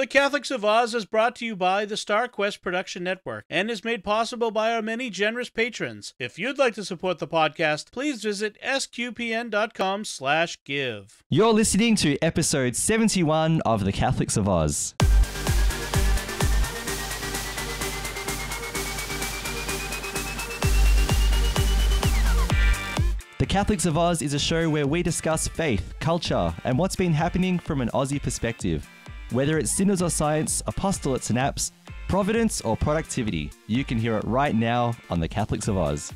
The Catholics of Oz is brought to you by the StarQuest Production Network and is made possible by our many generous patrons. If you'd like to support the podcast, please visit sqpn.com slash give. You're listening to episode 71 of The Catholics of Oz. The Catholics of Oz is a show where we discuss faith, culture, and what's been happening from an Aussie perspective. Whether it's sinners or science, apostolates and apps, providence or productivity, you can hear it right now on The Catholics of Oz.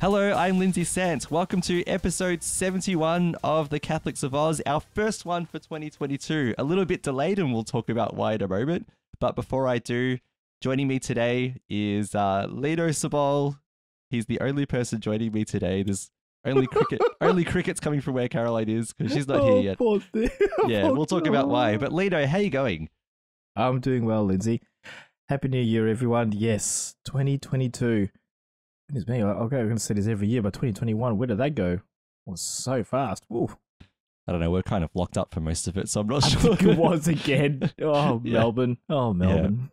Hello, I'm Lindsay Sant. Welcome to episode 71 of The Catholics of Oz, our first one for 2022. A little bit delayed, and we'll talk about why in a moment. But before I do, joining me today is uh, Lino Sabol. He's the only person joining me today. There's only cricket, only cricket's coming from where Caroline is because she's not here oh, yet. Poor thing. Oh, yeah, Poor we'll talk about why. But Lino, how you going? I'm doing well, Lindsay. Happy New Year, everyone. Yes, 2022. Goodness me, I- I'm going to say this every year, but 2021, where did that go? It was so fast. Woo. I don't know. We're kind of locked up for most of it, so I'm not I sure. think it was again. Oh, Yeah. Melbourne. Oh, Melbourne.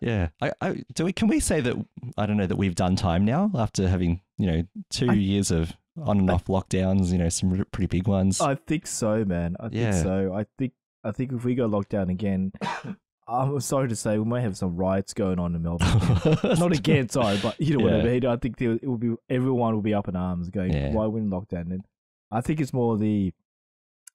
Yeah, I, I, do we? Can we say that? I don't know that we've done time now after having you know two I- years of on and off lockdowns. You know, some pretty big ones. I think so, man. I think so. I think I think if we go locked down again, I'm sorry to say we might have some riots going on in Melbourne. Not again, sorry, but you know what I mean. I think there, it will be everyone will be up in arms, going, Yeah. "Why we're in lockdown?" And I think it's more the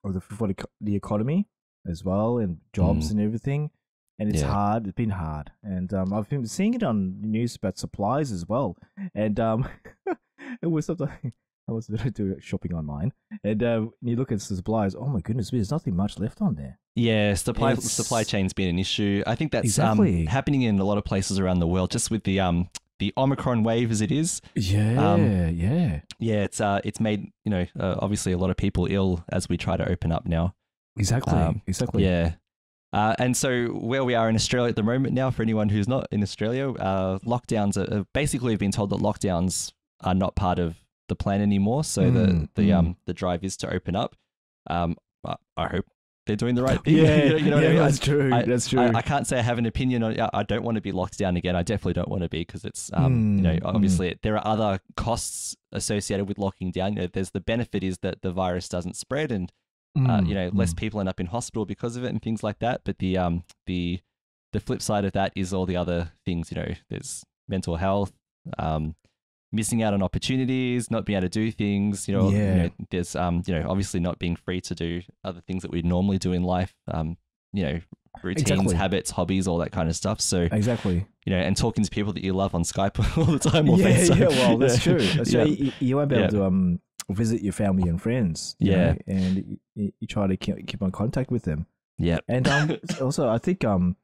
or the for the, the economy as well and jobs Mm. and everything. And it's Yeah. hard. It's been hard, and um, I've been seeing it on the news about supplies as well. And um, it was something. I was going to do shopping online, and uh, you look at supplies. Oh my goodness, there's nothing much left on there. Yeah, supply It's- supply chain's been an issue. I think that's Exactly. um, happening in a lot of places around the world, just with the um the Omicron wave as it is. Yeah, Um, yeah, Yeah, it's uh it's made you know uh, obviously a lot of people ill as we try to open up now. exactly, Um, exactly. Yeah. Uh, and so where we are in Australia at the moment now, for anyone who's not in Australia, uh, lockdowns are are- basically have been told that lockdowns are not part of the plan anymore. So the Mm, the mm. um the drive is to open up. Um, I, I hope they're doing the right thing. Yeah, you know, you know what yeah, I mean? that's true. I- that's true. I, I can't say I have an opinion on. I- I don't want to be locked down again. I definitely don't want to be because it's, um, you know, Mm, mm. obviously there are other costs associated with locking down. You know, there's the benefit is that the virus doesn't spread, and uh, Mm, you know, less mm. people end up in hospital because of it and things like that. But the um the the flip side of that is all the other things. You know, there's mental health, um, missing out on opportunities, not being able to do things. You know, you Yeah. know, there's um you know obviously not being free to do other things that we normally do in life. Um, you know, routines, Exactly. habits, hobbies, all that kind of stuff. So Exactly. you know, and talking to people that you love on Skype all the time. Or yeah, yeah. Well, that's Yeah. true. That's Yeah. true. You, you won't be able Yeah. to um visit your family and friends. you Yeah. know, and you, you try to keep, keep on contact with them. Yeah. And um, also, I think um,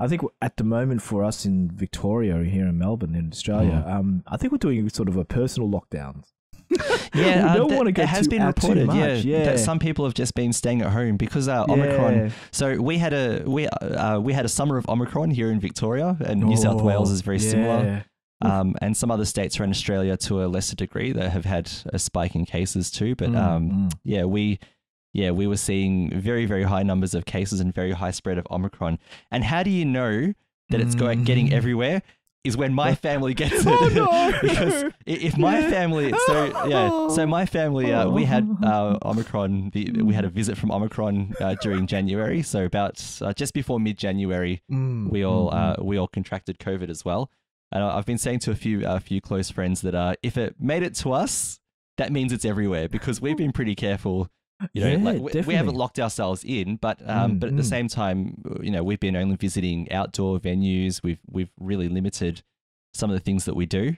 I think at the moment for us in Victoria here in Melbourne in Australia, Mm. um, I think we're doing sort of a personal lockdown. Yeah, we don't that- want to go it has too, been reported. much. yeah, yeah. that some people have just been staying at home because uh, Omicron. Yeah. So we had a we uh, we had a summer of Omicron here in Victoria, and New South Oh, Wales is very similar. Um, and some other states around Australia to a lesser degree that have had a spike in cases too. But Mm, um, mm. yeah, we yeah we were seeing very very high numbers of cases and very high spread of Omicron. And how do you know that it's going getting Mm. everywhere? Is when my family gets it. Oh, no. because if my family, so yeah, so my family, uh, we had uh, Omicron. The, we had a visit from Omicron uh, during January. So about uh, just before mid January, Mm, we all mm, uh, we all contracted COVID as well. And I've been saying to a few a few close friends that uh, if it made it to us, that means it's everywhere because we've been pretty careful. You know, Yeah, like we, we haven't locked ourselves in, but um, Mm, but at the mm. same time, you know, we've been only visiting outdoor venues. We've we've really limited some of the things that we do.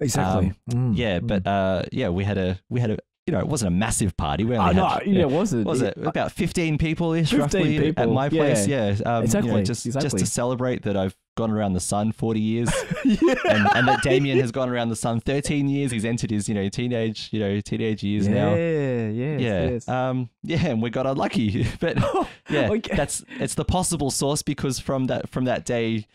exactly. um, Mm, Yeah, mm. but uh, yeah, we had a we had a you know it wasn't a massive party. We only know, had, yeah, was it? was it about fifteen people ish 15 roughly at my place? Yeah, um, you know, Exactly, just just to celebrate that I've gone around the sun forty years, yeah. and, and that Damien has gone around the sun thirteen years. He's entered his you know teenage you know teenage years yeah, now. yes, yeah, yes. um, yeah, and we got unlucky, but yeah, Okay. that's it's the possible source because from that from that day,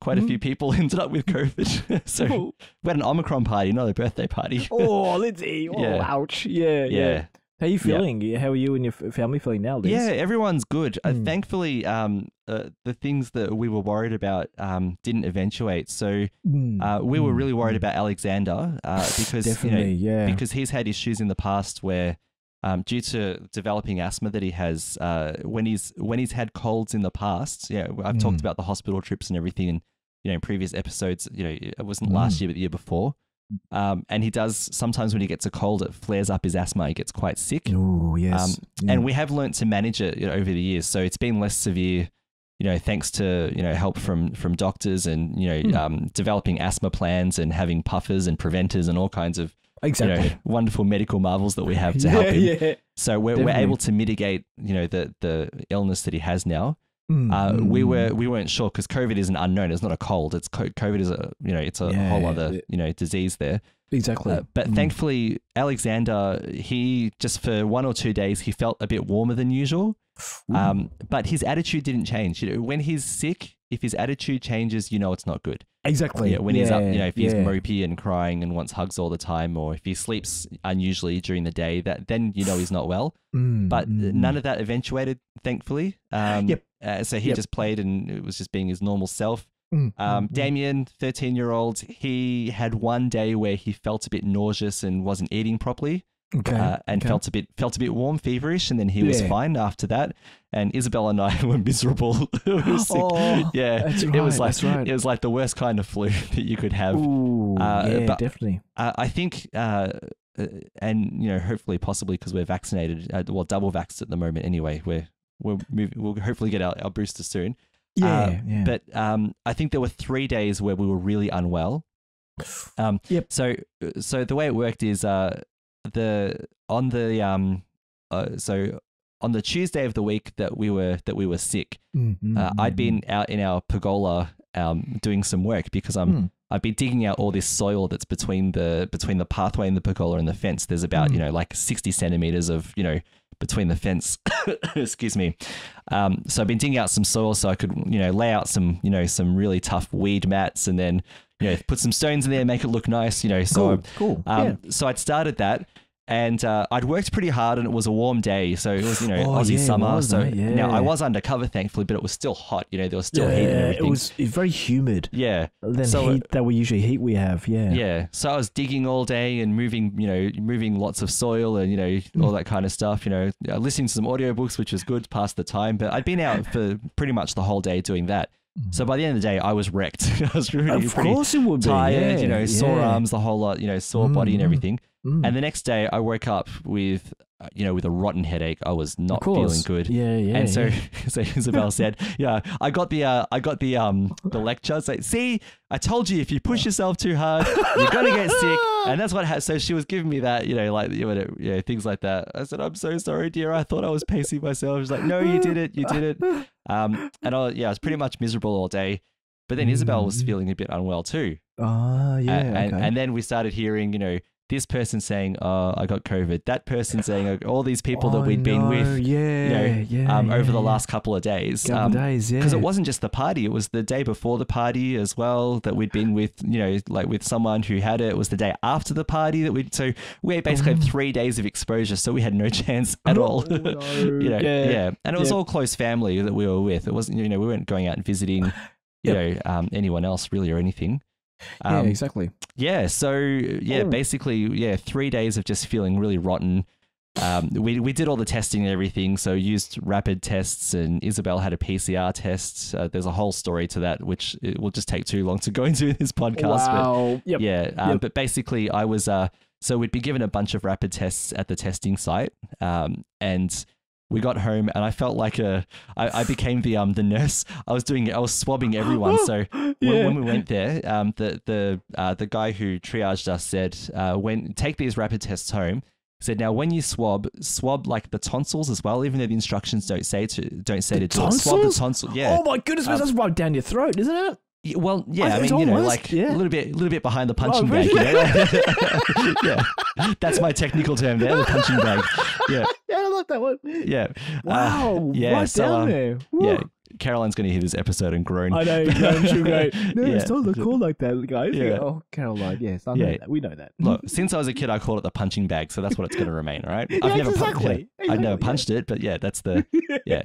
quite a few people ended up with COVID. so we had an Omicron party, not a birthday party. oh, Lindsay. Oh, Yeah. ouch. Yeah, yeah. yeah, How are you feeling? How are you and your family feeling now, Liz? Yeah, everyone's good. Uh, Mm. thankfully, um, uh, the things that we were worried about um, didn't eventuate. So Mm, uh, we were mm, really worried mm. about Alexander uh, because you know, yeah. because he's had issues in the past where um, due to developing asthma that he has uh, when he's when he's had colds in the past yeah i've talked Mm. about the hospital trips and everything in you know in previous episodes you know it wasn't last Mm. year but the year before um, and he does sometimes when he gets a cold it flares up his asthma he gets quite sick Oh yes. um, Yeah. and we have learnt to manage it you know, over the years so it's been less severe you know thanks to you know help from from doctors and you know Hmm. um, developing asthma plans and having puffers and preventers and all kinds of exactly. you know, wonderful medical marvels that we have to yeah, help him. yeah. So we're, we're able to mitigate, you know, the the illness that he has now. Mm, Uh, we were we weren't sure because COVID is an unknown. It's not a cold. It's COVID is a you know it's a Yeah, whole other yeah. you know disease there. exactly. Uh, but Mm. thankfully, Alexander he just for one or two days he felt a bit warmer than usual. Um, but his attitude didn't change. You know, when he's sick, if his attitude changes, you know it's not good. exactly. Yeah, when he's up, you know, if he's yeah. mopey and crying and wants hugs all the time, or if he sleeps unusually during the day, that then you know he's not well. Mm, But mm, none mm. of that eventuated, thankfully. Um, Yep. Uh, so he Yep. just played and it was just being his normal self. Mm, Um, mm, mm. Damien, thirteen year old, he had one day where he felt a bit nauseous and wasn't eating properly, Okay. uh, and okay. felt a bit felt a bit warm, feverish, and then he was fine after that. And Isabel and I were miserable. We were. Oh, yeah, that's it was like right. it was like the worst kind of flu that you could have. Ooh, uh, yeah, definitely. Uh, I think, uh, uh, and you know, hopefully, possibly because we're vaccinated, uh, well, double vaxxed at the moment anyway. We're we're moving, we'll hopefully get our, our booster soon. Yeah, uh, yeah. But um, I think there were three days where we were really unwell. Um, Yep. So so the way it worked is uh, the on the um, uh, so on the Tuesday of the week that we were that we were sick, Mm, mm, uh, I'd been out in our pergola um, doing some work because I'm Mm. I've been digging out all this soil that's between the between the pathway and the pergola and the fence. There's about you Mm. know like sixty centimeters of you know between the fence. Excuse me. Um, so I've been digging out some soil so I could you know lay out some you know some really tough weed mats and then you know put some stones in there, make it look nice. You know, so cool, cool. um, yeah. so I'd started that. And uh, I'd worked pretty hard, and it was a warm day, so it was you know Oh, Aussie yeah, summer. was, so mate, now I was undercover, thankfully, but it was still hot. You know, there was still yeah, heat and it was very humid. yeah, Than So, heat that we usually heat we have. Yeah. yeah. So I was digging all day and moving, you know, moving lots of soil and, you know, Mm. all that kind of stuff, you know, listening to some audiobooks, which was good, past the time. But I'd been out for pretty much the whole day doing that. So by the end of the day, I was wrecked. I was really Mm. of course it would be. tired, yeah, you know, sore arms, the whole lot, you know, sore body and Mm, mm. everything. Mm. And the next day, I woke up with, you know, with a rotten headache. I was not feeling good. Yeah, yeah. and so, yeah. so Isabel said, "Yeah, I got the, uh, I got the, um, the lecture. Like, see, I told you, if you push yourself too hard, you're gonna get sick." And that's what. Ha- so she was giving me that, you know, like, you know, yeah, things like that. I said, "I'm so sorry, dear. I thought I was pacing myself." She's like, "No, you did it. You did it." Um, and I, yeah, I was pretty much miserable all day. But then Isabel was Mm. feeling a bit unwell too. Ah, yeah. And, okay. and then we started hearing, you know, this person saying, "Oh, I got COVID." That person saying, "Oh, "All these people that Oh, we'd been with, yeah, know, yeah, um, yeah, over the last couple of days." couple Um, days, yeah. because it wasn't just the party; it was the day before the party as well that we'd been with, you know, like with someone who had it. It was the day after the party that we. So we basically had three days of exposure, so we had no chance at all. Oh, no. you know, yeah. Yeah. and it was Yeah. all close family that we were with. It wasn't, you know, we weren't going out and visiting, you know, um, anyone else really or anything. Yeah, Um, exactly. yeah, so yeah, Oh. basically, yeah, three days of just feeling really rotten. Um, we we did all the testing and everything, so used rapid tests, and Isabel had a PCR test. Uh, there's a whole story to that, which it will just take too long to go into in this podcast. wow. But Yep. yeah, um, Yep. but basically, I was uh, so we'd be given a bunch of rapid tests at the testing site, um, and we got home, and I felt like a I, I became the um the nurse. I was doing I was swabbing everyone, so when, Yeah. when we went there, um, the the uh, the guy who triaged us said, uh, when take these rapid tests home. he Said now when you swab, swab like the tonsils as well, even though the instructions don't say to don't say The to do it. Swab the tonsils? tonsil, yeah. Oh my goodness, Um, that's right down your throat, isn't it? Well, yeah, I I, mean, you know, like yeah. a little bit, a little bit behind the punching Oh, bag. You know? yeah, that's my technical term there, the punching bag. Yeah, Yeah, I like that one. yeah, Uh, Wow. yeah, right so, down um, there. yeah. Caroline's going to hear this episode and groan. I know, no, sure great. No, Yeah. it's not look cool like that, guys. Yeah. Oh, Caroline, yes, I know Yeah. that. We know that. Look, since I was a kid, I called it the punching bag, so that's what it's going to remain. All right. Yeah, I've never, exactly. I've never Exactly, yeah. punched it, but yeah, that's the yeah.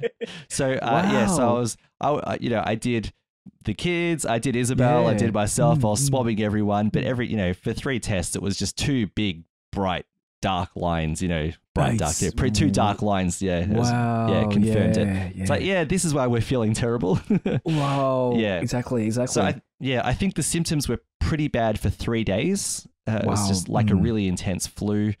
So uh, yeah, so I was, I- you know, I did the kids, I did Isabel, I did myself. I was Mm, mm. swabbing everyone, but Mm. every, you know, for three tests, it was just two big, bright, dark lines. You know, bright, dark, yeah, two dark lines. Yeah. it was- Wow. yeah, confirmed it. yeah, It's like, yeah, this is why we're feeling terrible. Wow. Yeah. Exactly. Exactly. So I, yeah, I think the symptoms were pretty bad for three days. Uh, It was just like a Mm. really intense flu.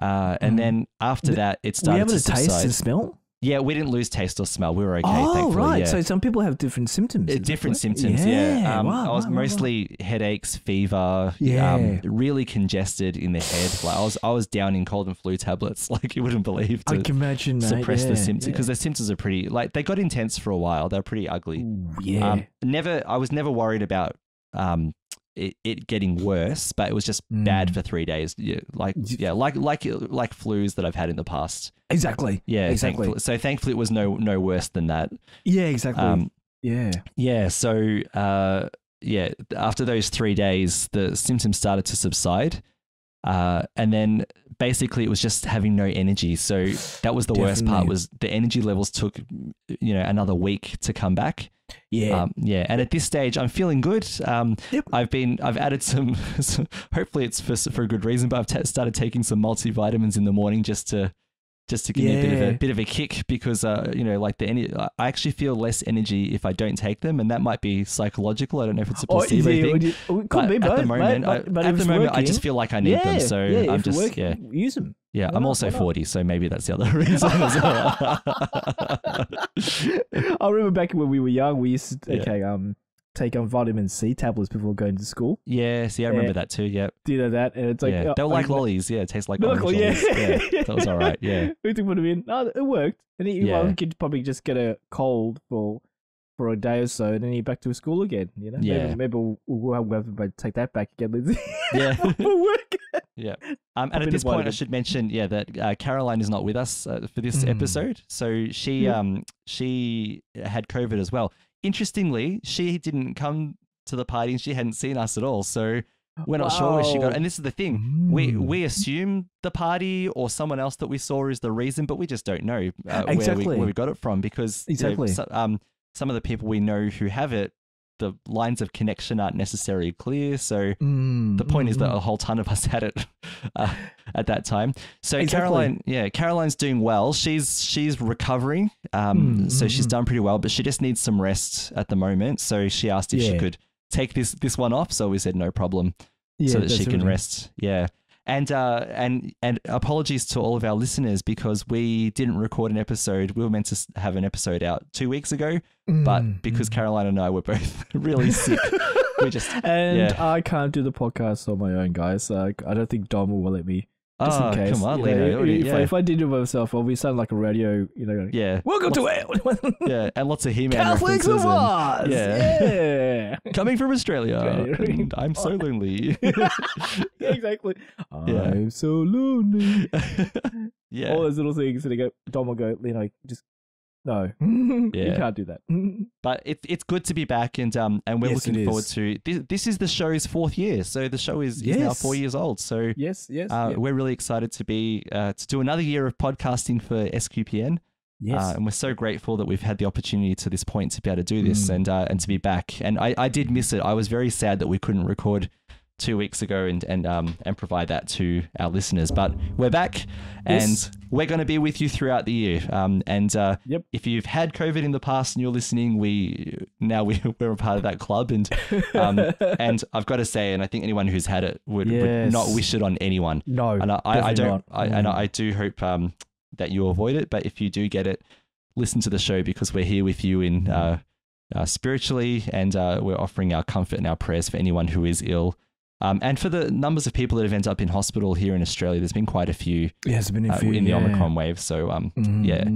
Uh, and Mm. then after Th- that, it started to taste subside. and smell? Yeah, we didn't lose taste or smell. We were okay, oh, thankfully. right. Yeah. So some people have different symptoms. Uh, different symptoms, yeah. Um, wow, I was wow, wow, wow. mostly headaches, fever, Yeah. um, really congested in the head. Like I was, I was down in cold and flu tablets, like you wouldn't believe, I can imagine, mate. suppress yeah, the symptoms yeah. because the symptoms are pretty. Like they got intense for a while. They're pretty ugly. Ooh, yeah. Um, never, I was never worried about um, it, it getting worse, but it was just bad Mm. for three days. Yeah, like yeah, like like like flus that I've had in the past. exactly. Yeah, Exactly. Thankfully, so thankfully, it was no no worse than that. Yeah, exactly. Um, yeah. yeah, so uh, yeah, after those three days, the symptoms started to subside, uh, and then basically it was just having no energy. So that was the worst part. Was the energy levels took you know another week to come back. Yeah. Um, yeah, and at this stage, I'm feeling good. Um, Yep. I've been, I've added some. some- hopefully, it's for for a good reason. But I've ta started taking some multivitamins in the morning just to, just to give me a bit of a bit of a kick because, uh, you know, like the any, I actually feel less energy if I don't take them, and that might be psychological. I don't know if it's a Oh, placebo yeah, thing. you- oh, it could But be at the moment, mate, but, I, at the moment, I just feel like I need yeah, them. So yeah, I'm just, working, yeah, use them. yeah. I'm also 40, so maybe that's the other reason as well. I remember back when we were young, we used to Yeah. okay, um, take on vitamin C tablets before going to school. yeah, see, I remember that too. Yeah, Do you know that? And it's like yeah. uh, They were like I- lollies. Yeah, it tastes like lollies. Yeah, that was all right. Yeah. we took put them in. No, it worked. And you Yeah. one could probably just get a cold for for a day or so, and then you're back to school again. You know, Yeah. Maybe, maybe we'll, we'll have to take that back again, Lindsay. Yeah. for work. Yeah. Um, and at this point, I should mention, yeah, that uh, Caroline is not with us uh, for this Mm. episode. So she, Yeah. um, she had COVID as well. Interestingly, she didn't come to the party and she hadn't seen us at all. So we're not sure where she got. Wow. And this is the thing: we Mm. we assume the party or someone else that we saw is the reason, but we just don't know uh, where we where we got it from because you know, Exactly. so- um, some of the people we know who have it, the lines of connection aren't necessarily clear. So Mm, the point mm, is that mm. a whole ton of us had it uh, at that time. So Exactly. Caroline, yeah, Caroline's doing well. She's she's recovering. Um, Mm, so mm, she's mm. done pretty well, but she just needs some rest at the moment. So she asked if she could take this this one off. So we said no problem, Yeah, so that she can rest. Yeah. And uh, and and apologies to all of our listeners because we didn't record an episode. We were meant to have an episode out two weeks ago, but Mm, because mm. Caroline and I were both really sick, we just and yeah. I can't do the podcast on my own, guys. Uh, I don't think Dom will let me. Just oh in ah, case. come on, you Lino. know, if, yeah. I, if I did it myself, I'll be sound like a radio. You know, yeah. welcome to it. yeah, and lots of He-Man Catholics of Oz. yeah. Yeah. coming from Australia, and I'm so lonely. yeah, exactly. Yeah. I'm so lonely. yeah, All those little things, and they go, Dom will go, you know, just no, you can't do that. but it's it's good to be back, and um, and we're Yes, looking forward to this. This is the show's fourth year, so the show is, is now four years old. So yes, yes, uh, yeah. we're really excited to be uh, to do another year of podcasting for SQPN. yes. Uh, and we're so grateful that we've had the opportunity to this point to be able to do this Mm. and uh, and to be back. And I, I did miss it. I was very sad that we couldn't record two weeks ago and and um and provide that to our listeners. But we're back, and Yes. we're going to be with you throughout the year. Um, and uh, Yep. if you've had COVID in the past and you're listening, we now we we're a part of that club. And um, and I've got to say, and I think anyone who's had it would, would not wish it on anyone no, and I, I, I don't. I, and Mm. I do hope um, that you avoid it but if you do get it listen to the show because we're here with you in uh, uh, spiritually and uh, we're offering our comfort and our prayers for anyone who is ill um, and for the numbers of people that have ended up in hospital here in Australia there's been quite a few Yeah, it's been a uh, in the yeah. Omicron wave so um, Mm, yeah.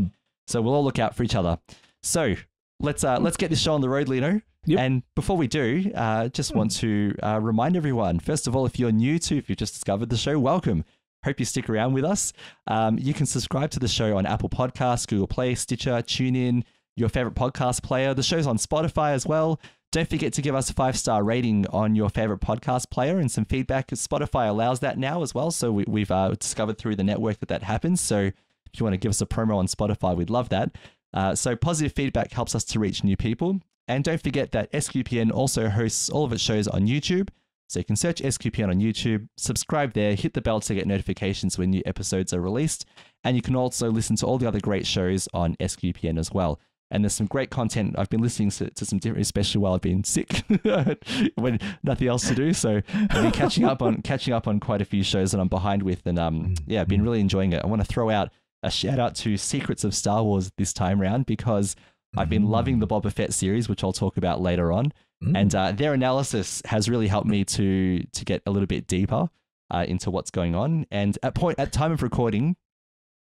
so we'll all look out for each other so let's uh, let's get this show on the road Lino Yep. and before we do, uh, just want to uh, remind everyone first of all, if you're new to, if you've just discovered the show, welcome. Hope you stick around with us. Um, you can subscribe to the show on Apple Podcasts, Google Play, Stitcher, TuneIn, your favorite podcast player. The show's on Spotify as well. Don't forget to give us a five star rating on your favorite podcast player and some feedback. Spotify allows that now as well. So we, we've uh, discovered through the network that that happens. So if you want to give us a promo on Spotify, we'd love that. Uh, so positive feedback helps us to reach new people. And don't forget that SQPN also hosts all of its shows on YouTube. So you can search SQPN on YouTube, subscribe there, hit the bell to get notifications when new episodes are released. And you can also listen to all the other great shows on SQPN as well. And there's some great content. I've been listening to, to some different, especially while I've been sick, when nothing else to do. So I've been catching up on catching up on quite a few shows that I'm behind with, and um, yeah, I've been really enjoying it. I want to throw out a shout out to Secrets of Star Wars this time round because I've been loving the Boba Fett series, which I'll talk about later on, Mm. and uh, their analysis has really helped me to to get a little bit deeper uh, into what's going on. And at point at time of recording,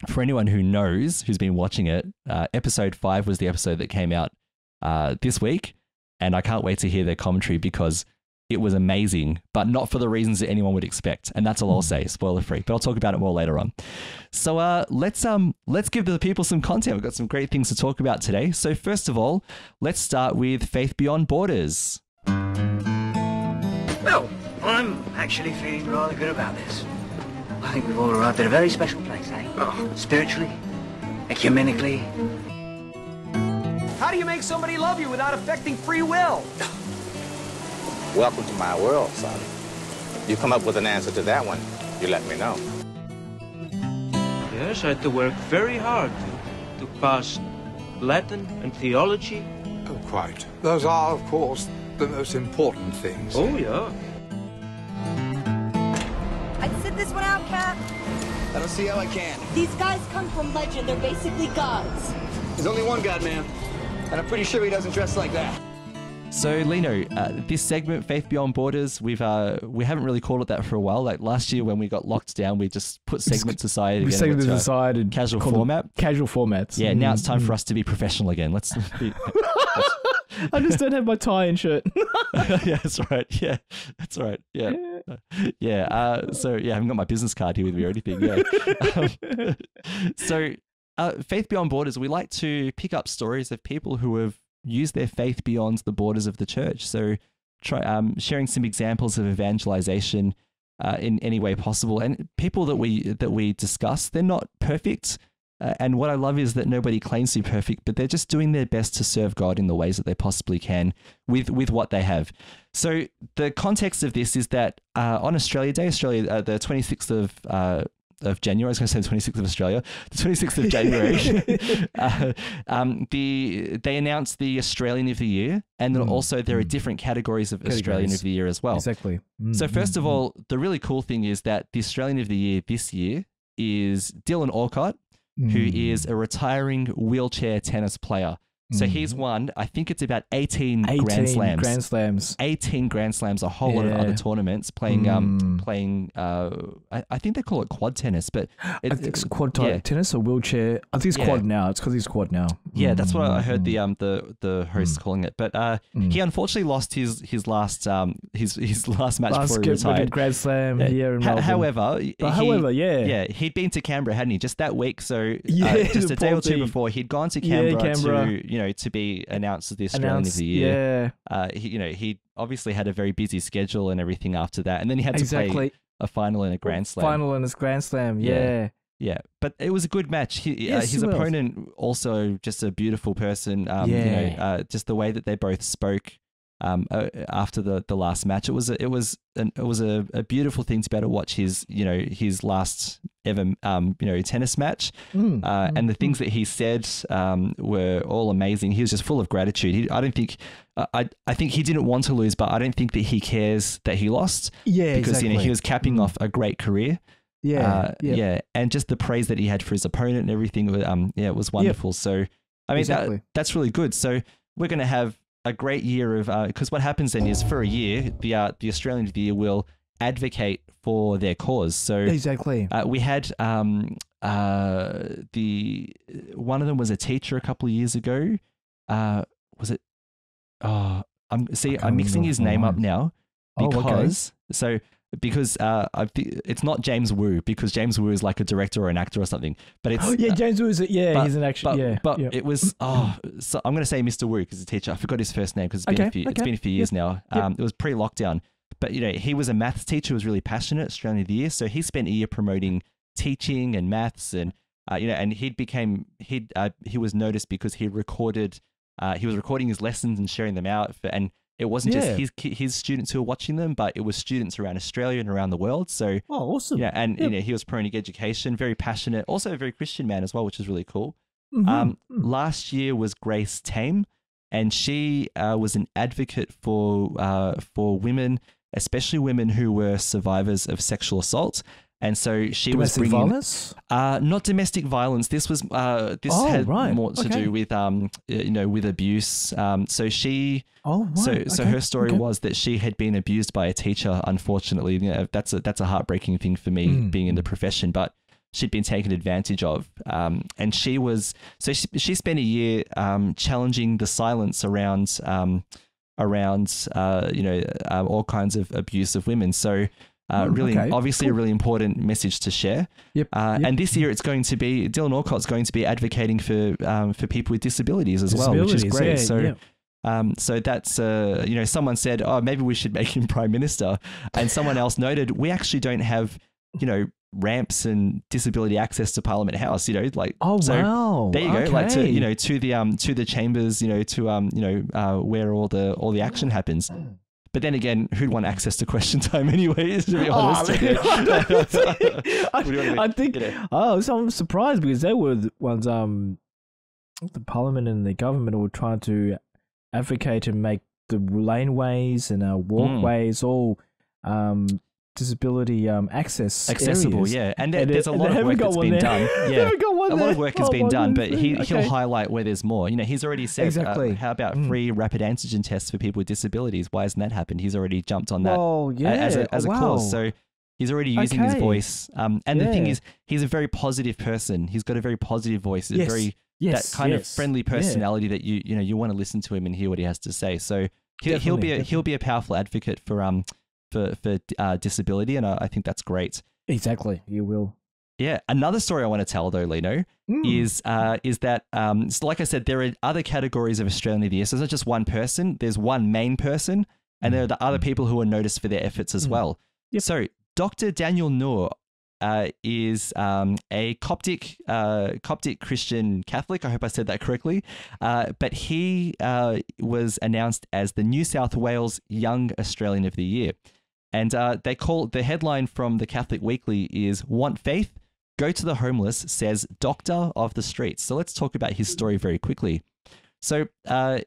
for anyone who knows who's been watching it, uh, episode five was the episode that came out uh, this week, and I can't wait to hear their commentary because it was amazing, but not for the reasons that anyone would expect. And that's all I'll say, spoiler free. But I'll talk about it more later on. So uh, let's um let's give the people some content. We've got some great things to talk about today. So first of all, let's start with Faith Beyond Borders. Well, I'm actually feeling rather good about this. I think we've all arrived at a very special place, eh? Spiritually, ecumenically. How do you make somebody love you without affecting free will? Welcome to my world, son. You come up with an answer to that one, you let me know. Yes, I had to work very hard to, to pass Latin and theology. Oh, quite. Those are, of course, the most important things. Oh, yeah. This one out, Cap. I don't see how I can. These guys come from legend. They're basically gods. There's only one God, man. And I'm pretty sure he doesn't dress like that. So Lino, uh, this segment, Faith Beyond Borders, we've uh, we haven't really called it that for a while. Like last year when we got locked down, we just put segments aside. We again, say went this to a aside and casual format. Casual formats. Yeah, now it's time Mm. for us to be professional again. Let's. Be, I just don't have my tie and shirt. yeah, that's right. Yeah, that's right. Yeah, yeah. Uh, so yeah, I haven't got my business card here with me or anything. Yeah. Um, so, uh, Faith Beyond Borders, we like to pick up stories of people who have used their faith beyond the borders of the church. So, try um, sharing some examples of evangelization uh, in any way possible, and people that we that we discuss, they're not perfect. Uh, and what I love is that nobody claims to be perfect, but they're just doing their best to serve God in the ways that they possibly can with with what they have. So the context of this is that uh, on Australia Day, Australia, uh, the 26th of uh, of January, I was going to say the 26th of Australia, the 26th of January, uh, um, the they announced the Australian of the Year, and then Mm, also there are mm. different categories of Australian of the Year as well. exactly. So Mm, first mm, of mm. all, the really cool thing is that the Australian of the Year this year is Dylan Alcott, who Mm. is a retiring wheelchair tennis player. So he's Mm. won, I think it's about 18, 18 Grand Slams. Grand Slams. 18 Grand Slams, a whole lot of other tournaments playing um Mm. playing uh I, I think they call it quad tennis, but it, I think it's it- quad yeah. tennis or wheelchair. I think it's Yeah. quad now. It's because he's quad now. Yeah, that's what I heard Mm, the um the the host calling it. But uh Mm. he unfortunately lost his his last um his his last match last before he retired. Grand Slam Yeah. here in Melbourne. however, he- however, yeah. yeah, he'd been to Canberra, hadn't he? Just that week. So Yeah, uh, just a day or two thing. before, he'd gone to Yeah, Canberra, Canberra. to you know to be announced as the Australian Announced, of the Year. Yeah, Uh, he, you know, he obviously had a very busy schedule and everything after that, and then he had to play a final in a Grand Slam. Final in his Grand Slam. Yeah. Yeah. Yeah, but it was a good match. He, uh, Yes, his opponent also just a beautiful person. Um, you know, Yeah. uh, just the way that they both spoke um, uh, after the, the last match. It was a, it was an, it was a, a beautiful thing to be able to watch his you know his last ever um, you know tennis match. Mm, Uh, and the things that he said um, were all amazing. He was just full of gratitude. He, I don't think, uh, I, I think he didn't want to lose, but I don't think that he cares that he lost Yeah, because exactly. you know he was capping Mm. off a great career. Yeah, Uh, yeah. yeah, and just the praise that he had for his opponent and everything. Um, yeah, it was wonderful. So, I mean, Exactly. that, that's really good. So we're going to have a great year of because what happens then is for a year the uh, the Australian of the Year will advocate for their cause. So Exactly. uh, we had um, uh, the one of them was a teacher a couple of years ago. Uh, was it? Oh, I'm see. I'm mixing his name up now Oh, okay. because so because uh, I it's not James Wu because James Wu is like a director or an actor or something. But it's yeah, James Wu is yeah, but- he's an action. but, yeah, but yeah. it was oh, so I'm going to say Mr. Wu because a teacher. I forgot his first name because it's been a Okay, few, it's okay. been a few years now. Um, It was pre-lockdown, but you know he was a maths teacher who was really passionate, Australian of the Year. So he spent a year promoting teaching and maths, and uh, you know, and he became he uh, he was noticed because he recorded uh, he was recording his lessons and sharing them out, for, and it wasn't Yeah. just his his students who were watching them, but it was students around Australia and around the world. So oh, awesome. yeah, and you know he was promoting education, very passionate, also a very Christian man as well, which is really cool. Mhm. Um, Mm. last year was Grace Tame, and she uh, was an advocate for uh, for women, especially women who were survivors of sexual assault. And so she was bringing violence. uh, not domestic violence. This was uh, this Oh, had right. more to Okay. do with um, you know with abuse. Um, so she Oh, right. so so okay, her story okay. was that she had been abused by a teacher. Unfortunately, you know, that's a that's a heartbreaking thing for me Mm. being in the profession, but she'd been taken advantage of. Um, and she was so she, she spent a year um, challenging the silence around um, around uh, you know uh, all kinds of abuse of women. So. Uh, Mm, really, okay, obviously, a really important message to share. Yep. Uh, yep. And this year, it's going to be Dylan Alcott's going to be advocating for um, for people with disabilities as well, which is great. yeah, so, yeah. um, so that's uh, you know, someone said, oh, maybe we should make him prime minister, and someone else noted we actually don't have you know ramps and disability access to Parliament House. You know, like Oh so wow! There you go, like to you know to the um to the chambers, you know to um you know uh, where all the all the action happens. But then again, who'd want access to question time anyway? To be honest, Oh. I, What do you want to I think. you know? Oh, so I'm surprised because they were the ones. Um, the parliament and the government were trying to advocate and make the laneways and uh, walkways all um disability um access accessible, areas. yeah. And, there, And there's a lot of work that's been there. done. Yeah, haven't got one a lot of work has Oh been done, but he me. he'll highlight where there's more. You know, he's already said, uh, how about Mm. free rapid antigen tests for people with disabilities? Why hasn't that happened? He's already jumped on that Oh yeah, as a, as a wow. cause. So he's already using his voice. Um, and the thing is, he's a very positive person. He's got a very positive voice. A Yes. very yes, that kind of yes. friendly Yeah. personality that you you know you want to listen to him and hear what he has to say. So he'll, he'll be a, Definitely, he'll be a powerful advocate for um for for uh, disability, and I, I think that's great. Exactly, you will. Yeah. Another story I want to tell though, Lino, Mm. is uh, is that um, so like I said, there are other categories of Australian of the Year. So it's not just one person. There's one main person, and there are the other people who are noticed for their efforts as Mm. well. Yep. So Dr. Daniel Nour uh, is um, a Coptic uh, Coptic Christian Catholic. I hope I said that correctly. Uh, but he uh, was announced as the New South Wales Young Australian of the Year. And uh, they call the headline from the Catholic Weekly is "Want Faith? Go to the Homeless," says Doctor of the Streets. So let's talk about his story very quickly. So uh,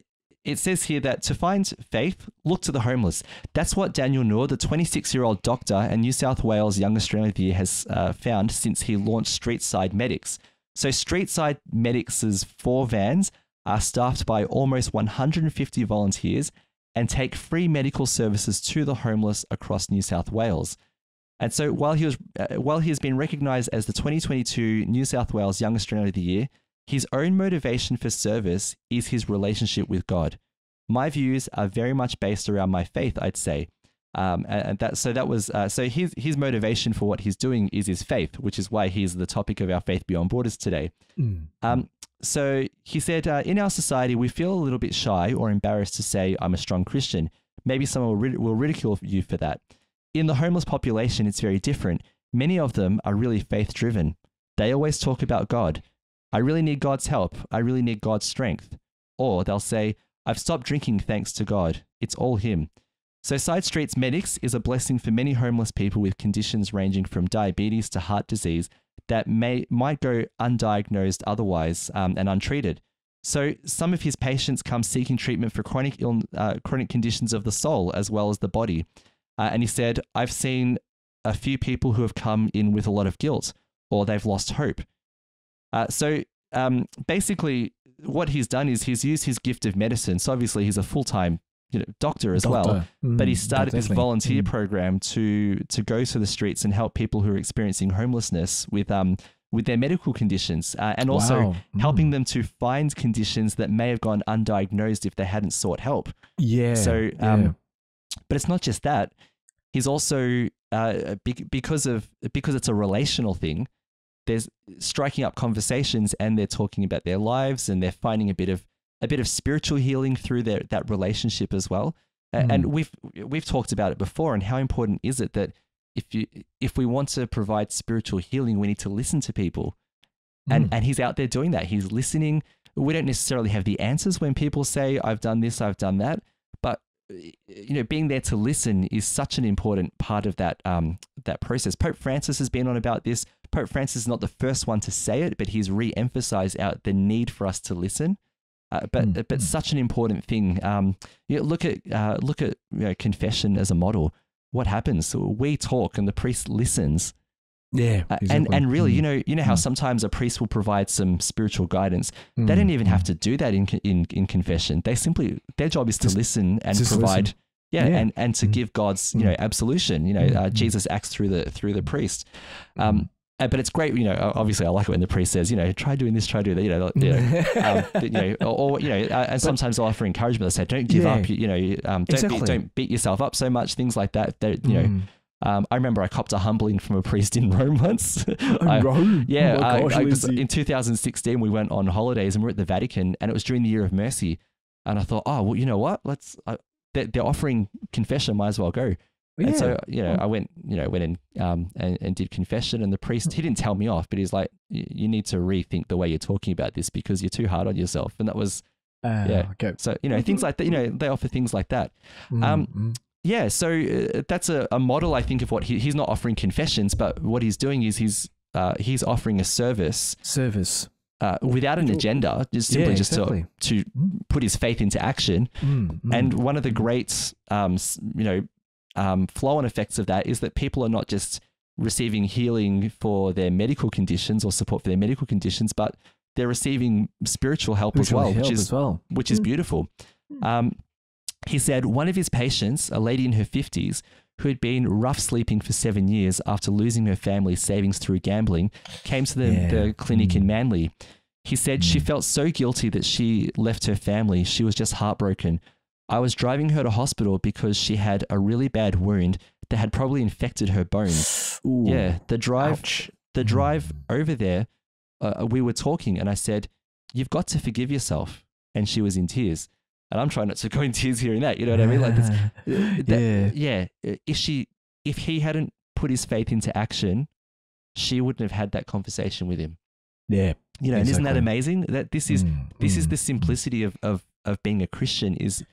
it says here that to find faith, look to the homeless. That's what Daniel Nour, the 26 year old doctor and New South Wales Young Australian of the Year, has uh, found since he launched Streetside Medics. So Streetside Medics' four vans are staffed by almost 150 volunteers and take free medical services to the homeless across New South Wales. And so while he was uh, while he has been recognized as the 2022 New South Wales Young Australian of the Year, his own motivation for service is his relationship with God. My views are very much based around my faith, I'd say. Um, and and that so that was uh, so his his motivation for what he's doing is his faith, which is why he's the topic of our Faith Beyond Borders today. Mm. Um, so he said, uh, in our society, we feel a little bit shy or embarrassed to say, I'm a strong Christian. Maybe someone will, rid- will ridicule you for that. In the homeless population, it's very different. Many of them are really faith driven. They always talk about God. I really need God's help. I really need God's strength. Or they'll say, I've stopped drinking thanks to God. It's all Him. So, Side Streets Medics is a blessing for many homeless people with conditions ranging from diabetes to heart disease that may might go undiagnosed otherwise um, and untreated. So, some of his patients come seeking treatment for chronic ill, uh, chronic conditions of the soul as well as the body. Uh, and he said, "I've seen a few people who have come in with a lot of guilt, or they've lost hope." Uh, so, um, basically, what he's done is he's used his gift of medicine. So, obviously, he's a full time you know doctor as well Doctor. but he Mm, started this volunteer Mm. program to to go to the streets and help people who are experiencing homelessness with um with their medical conditions uh, and also Wow. helping Mm. them to find conditions that may have gone undiagnosed if they hadn't sought help. Yeah. so, yeah. um, But it's not just that. he's also uh, be- because of because it's a relational thing. There's striking up conversations, and they're talking about their lives, and they're finding a bit of a bit of spiritual healing through their that relationship as well. Mm. And we've we've talked about it before, and how important is it that if you if we want to provide spiritual healing, we need to listen to people, and Mm. and he's out there doing that. He's listening. We don't necessarily have the answers when people say, "I've done this, I've done that," but you know, being there to listen is such an important part of that um, that process. Pope Francis has been on about this. Pope Francis is not the first one to say it, but he's re-emphasized out the need for us to listen. Uh, but Mm, but mm. such an important thing. Um, you know, look at uh, look at you know, confession as a model. What happens? We talk, and the priest listens. Yeah, Uh, and and really, Mm. you know, you know how Mm. sometimes a priest will provide some spiritual guidance. They Mm, don't even have mm. to do that in in in confession. They simply their job is to Just- listen and provide. listen. Yeah, Yeah. and, and to give God's you know absolution. You know, uh. Jesus acts through the through the priest. Um, uh, but it's great, you know. Obviously, I like it when the priest says, you know, try doing this, try doing that. You know, you know, um, you know, or, or, you know, uh, and sometimes I'll offer encouragement. They say, don't give Yeah. up. You, you know, um, don't Exactly. be, don't beat yourself up so much. Things like that. They, you know, Mm. um, I remember I copped a humbling from a priest in Rome once. I- Rome? yeah, Oh my I- gosh, I was- in 2016 we went on holidays and we are at the Vatican, and it was during the Year of Mercy, and I thought, oh well, you know what? Let's. Uh, they're, they're offering confession, might as well go. And so, you know, I went, you know, went in um, and, and did confession, and the priest he didn't tell me off, but he's like, you need to rethink the way you're talking about this because you're too hard on yourself, and that was Ah, yeah. Okay. so you know things like that. You know, they offer things like that. Mm, Um, mm. Yeah, so uh, that's a, a model, I think, of what he, he's not offering confessions, but what he's doing is he's uh, he's offering a service Service. uh, without an agenda, just simply Yeah, just to to Mm. put his faith into action. Mm, mm. And one of the great, um, you know, um, flow-on effects of that is that people are not just receiving healing for their medical conditions or support for their medical conditions, but they're receiving spiritual help Spiritual as well, help which is as well. which is Mm. beautiful. Um, he said one of his patients, a lady in her 50s, who had been rough sleeping for seven years after losing her family's savings through gambling, came to the, Yeah. the clinic in Mm. Manly. He said she Mm. felt so guilty that she left her family. She was just heartbroken. I was driving her to hospital because she had a really bad wound that had probably infected her bones. Ooh. Yeah, the drive Ouch. the Mm. drive over there, uh, we were talking, and I said, "You've got to forgive yourself." And she was in tears, and I'm trying not to go in tears hearing that. You know what I mean? Like, this, uh, that- yeah. yeah. uh, If she, if he hadn't put his faith into action, she wouldn't have had that conversation with him. Yeah. You know, and isn't that amazing? That this is Mm, this is mm, the simplicity of of of being a Christian. Is uh,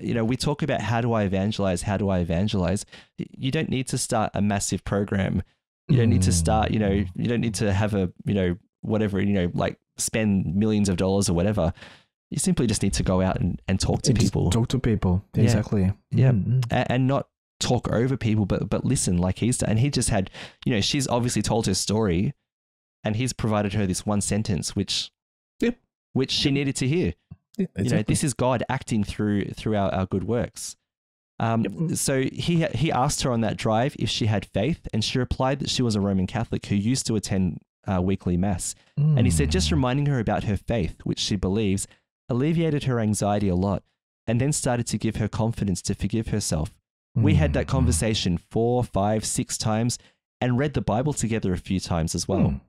you know we talk about how do I evangelize? How do I evangelize? You don't need to start a massive program. You don't need to start. You know, Mm. you don't need to have a you know whatever you know like spend millions of dollars or whatever. You simply just need to go out and, and talk to And people. Talk to people. Yeah. Exactly. Yeah. Mm, mm. a- and not talk over people, but but listen like he's done. And he just had, you know, she's obviously told her story, and he's provided her this one sentence, which, Yep. which she needed to hear. Yeah, You know, this is God acting through through our, our good works. Um, Yep. So he he asked her on that drive if she had faith, and she replied that she was a Roman Catholic who used to attend uh, weekly mass. And he said just Mm. reminding her about her faith, which she believes, alleviated her anxiety a lot, and then started to give her confidence to forgive herself. We had that Mm, mm. conversation four, five, six times and read the Bible together a few times as well. Mm.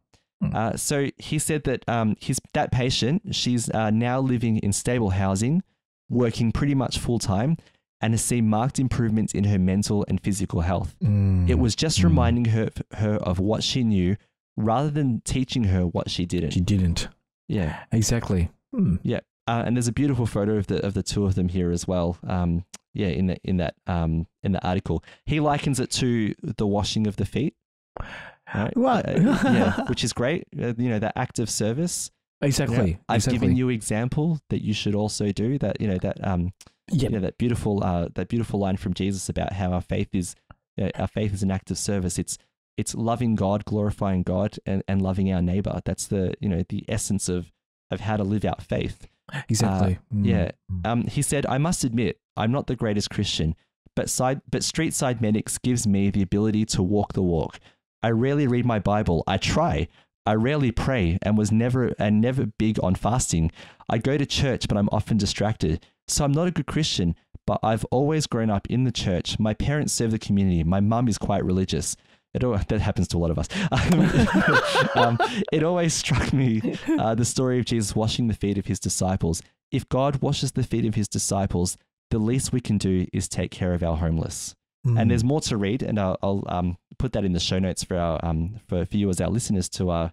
Mm. Uh, so he said that um, his, that patient, she's uh, now living in stable housing, working pretty much full time, and has seen marked improvements in her mental and physical health. Mm. It was just Mm. reminding her, her of what she knew rather than teaching her what she didn't. She didn't. Yeah. Exactly. Mm. Yeah, uh, and there's a beautiful photo of the of the two of them here as well. Um, yeah, in the, in that um in the article, he likens it to the washing of the feet. Right? Uh, yeah, which is great. Uh, you know, that act of service. Exactly. Yeah. I've exactly. given you example that you should also do that. You know that um Yep. you know, that beautiful uh that beautiful line from Jesus about how our faith is uh, our faith is an act of service. It's it's loving God, glorifying God, and, and loving our neighbor. That's the you know the essence of of how to live out faith. Exactly. Mm. yeah. Mm. Um, he said, I must admit, I'm not the greatest Christian, but side but Street Side Medics gives me the ability to walk the walk. I rarely read my Bible. I try. I rarely pray and was never and never big on fasting. I go to church, but I'm often distracted. So I'm not a good Christian, but I've always grown up in the church. My parents serve the community. My mum is quite religious. It al- that happens to a lot of us. um, it always struck me uh, the story of Jesus washing the feet of his disciples. If God washes the feet of his disciples, the least we can do is take care of our homeless. Mm. And there's more to read, and I'll, I'll um, put that in the show notes for our um, for, for you as our listeners to uh,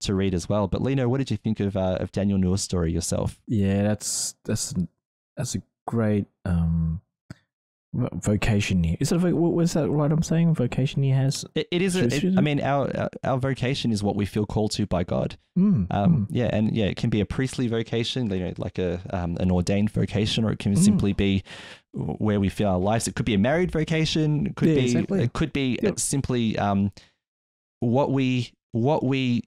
to read as well. But Lino, what did you think of uh, of Daniel Nour's story yourself? Yeah, that's that's that's a great um vocation here. Is that what was that right? I'm saying vocation he has. It, it is. A, it- I mean, our our- vocation is what we feel called to by God. Mm, Um, Yeah, and yeah, it can be a priestly vocation, you know, like a um, an ordained vocation, or it can Mm. simply be where we feel our lives. It could be a married vocation. It could Yeah, be. exactly. It could be Yep. simply um, what we what we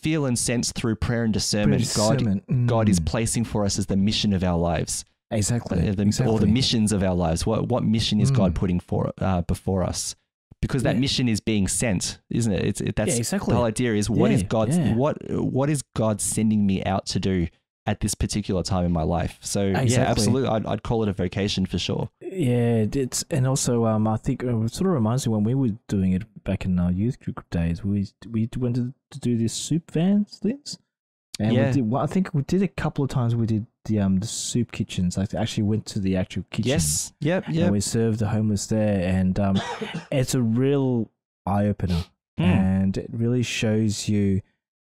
feel and sense through prayer and discernment. God Discernment, God is mm. placing for us as the mission of our lives, exactly, uh, the- exactly. or the missions of our lives. What what mission is God Mm. putting for uh, before us? Because that Yeah. mission is being sent, isn't it? It's it, that's Yeah, exactly. the whole idea. Is what is yeah. what what is God sending me out to do at this particular time in my life? So yeah, absolutely, I'd, I'd call it a vocation for sure. Yeah, it's and also um I think uh, it sort of reminds me when we were doing it back in our youth group days. We we went to, to do this soup van stints, and Yeah. we did. Well, I think we did a couple of times. We did the um the soup kitchens. I actually went to the actual kitchen. Yes, yep, and we served the homeless there, and um, it's a real eye opener, Hmm. and it really shows you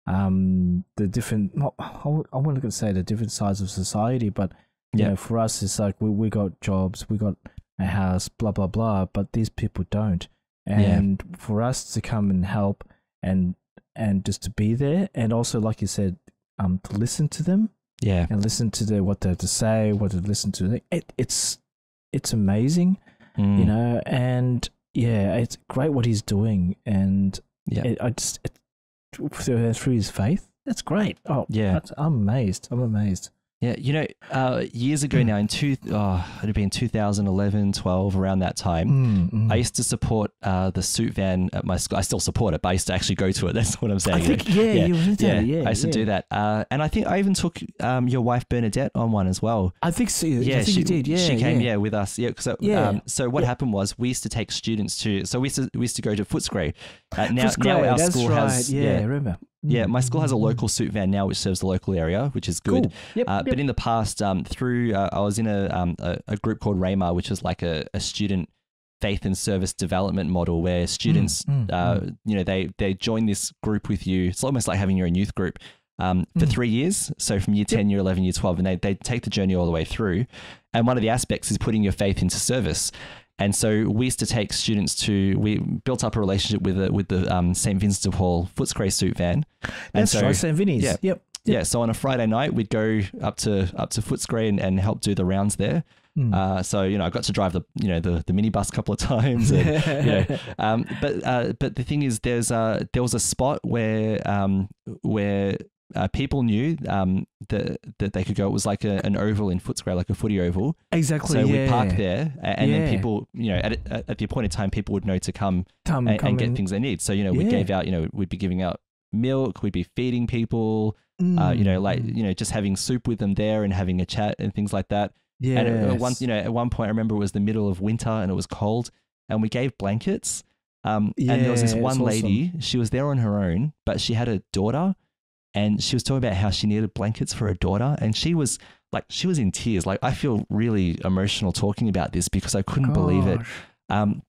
um the different. Not, I I wouldn't say the different sides of society, but you Yeah. know, for us, it's like we we got jobs, we got a house, blah blah blah, but these people don't, Yeah. and for us to come and help and and just to be there, and also like you said, um, to listen to them Yeah, and listen to the, what they have to say, what to listen to. It, it's it's amazing, Mm. you know, and yeah, it's great what he's doing, and yeah. it, I just it, through, his faith, that's great. Oh Yeah. that's, I'm amazed. I'm amazed. Yeah, you know, uh, years ago now, in two, oh, it have been 2011, 12, around that time, Mm, mm. I used to support uh, the suit van at my school. I still support it, but I used to actually go to it. That's what I'm saying. I think yeah, you did yeah. Yeah, I used to do that, uh, and I think I even took um, your wife Bernadette on one as well. I think so. Yeah, I think she you did. Yeah, she came yeah. yeah with us. Yeah, so Yeah. um, so what Yeah. happened was we used to take students to. So we used to we used to go to Footscray. Uh, now That's now our that's school right. has yeah, yeah remember. Yeah, Mm, my school has a mm, mm. local suit van now, which serves the local area, which is good. Cool. Yep, Uh, yep. But in the past, um, through uh, I was in a, um, a a group called Raymar, which is like a, a student faith and service development model where students, mm, uh, mm. you know, they they join this group with you. It's almost like having your own youth group um, for Mm. three years. So from year ten, year eleven, year twelve, and they they take the journey all the way through. And one of the aspects is putting your faith into service. And so we used to take students to. We built up a relationship with the with the um, St Vincent de Paul Footscray suit van. And That's so, right, St. Vinny's. yeah. Yep. yeah, so on a Friday night, we'd go up to up to Footscray and, and help do the rounds there. Mm. Uh, so you know, I got to drive the you know the, the minibus a couple of times. And, you know, um, but uh, but the thing is, there's a, there was a spot where um, where uh, people knew um, that that they could go. It was like a, an oval in Footscray, like a footy oval. exactly. So yeah. we parked there, and Yeah. then people, you know, at, at the appointed time, people would know to come Come, and, come and get in. things they need. So you know, we Yeah. gave out, you know, we'd be giving out milk, we'd be feeding people, uh, you know, like Mm. you know, just having soup with them there and having a chat and things like that. yeah. And at, one, you know, at one point, I remember it was the middle of winter and it was cold, and we gave blankets. Um, yeah, and there was this one it's lady. She was there on her own, but she had a daughter, and she was talking about how she needed blankets for her daughter, and she was like, she was in tears. Like, I feel really emotional talking about this because I couldn't believe it. Um,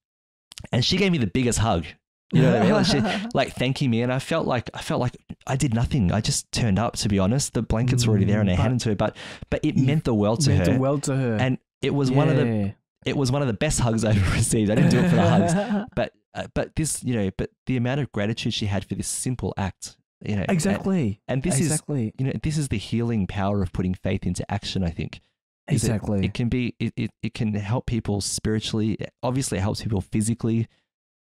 and she gave me the biggest hug. You know what I mean? Like, she, like thanking me, and I felt like I felt like I did nothing. I just turned up. To be honest, the blankets were already there, and I Mm, handed to her. But but it meant the world to Meant her, well to her. and it was one of the it was one of the best hugs I ever received. I didn't do it for the hugs, but uh, but this you know, but the amount of gratitude she had for this simple act, you know, exactly. And, this is exactly. you know this is the healing power of putting faith into action. I think is it- Exactly. It, can be it, it, it can help people spiritually. Obviously, it helps people physically.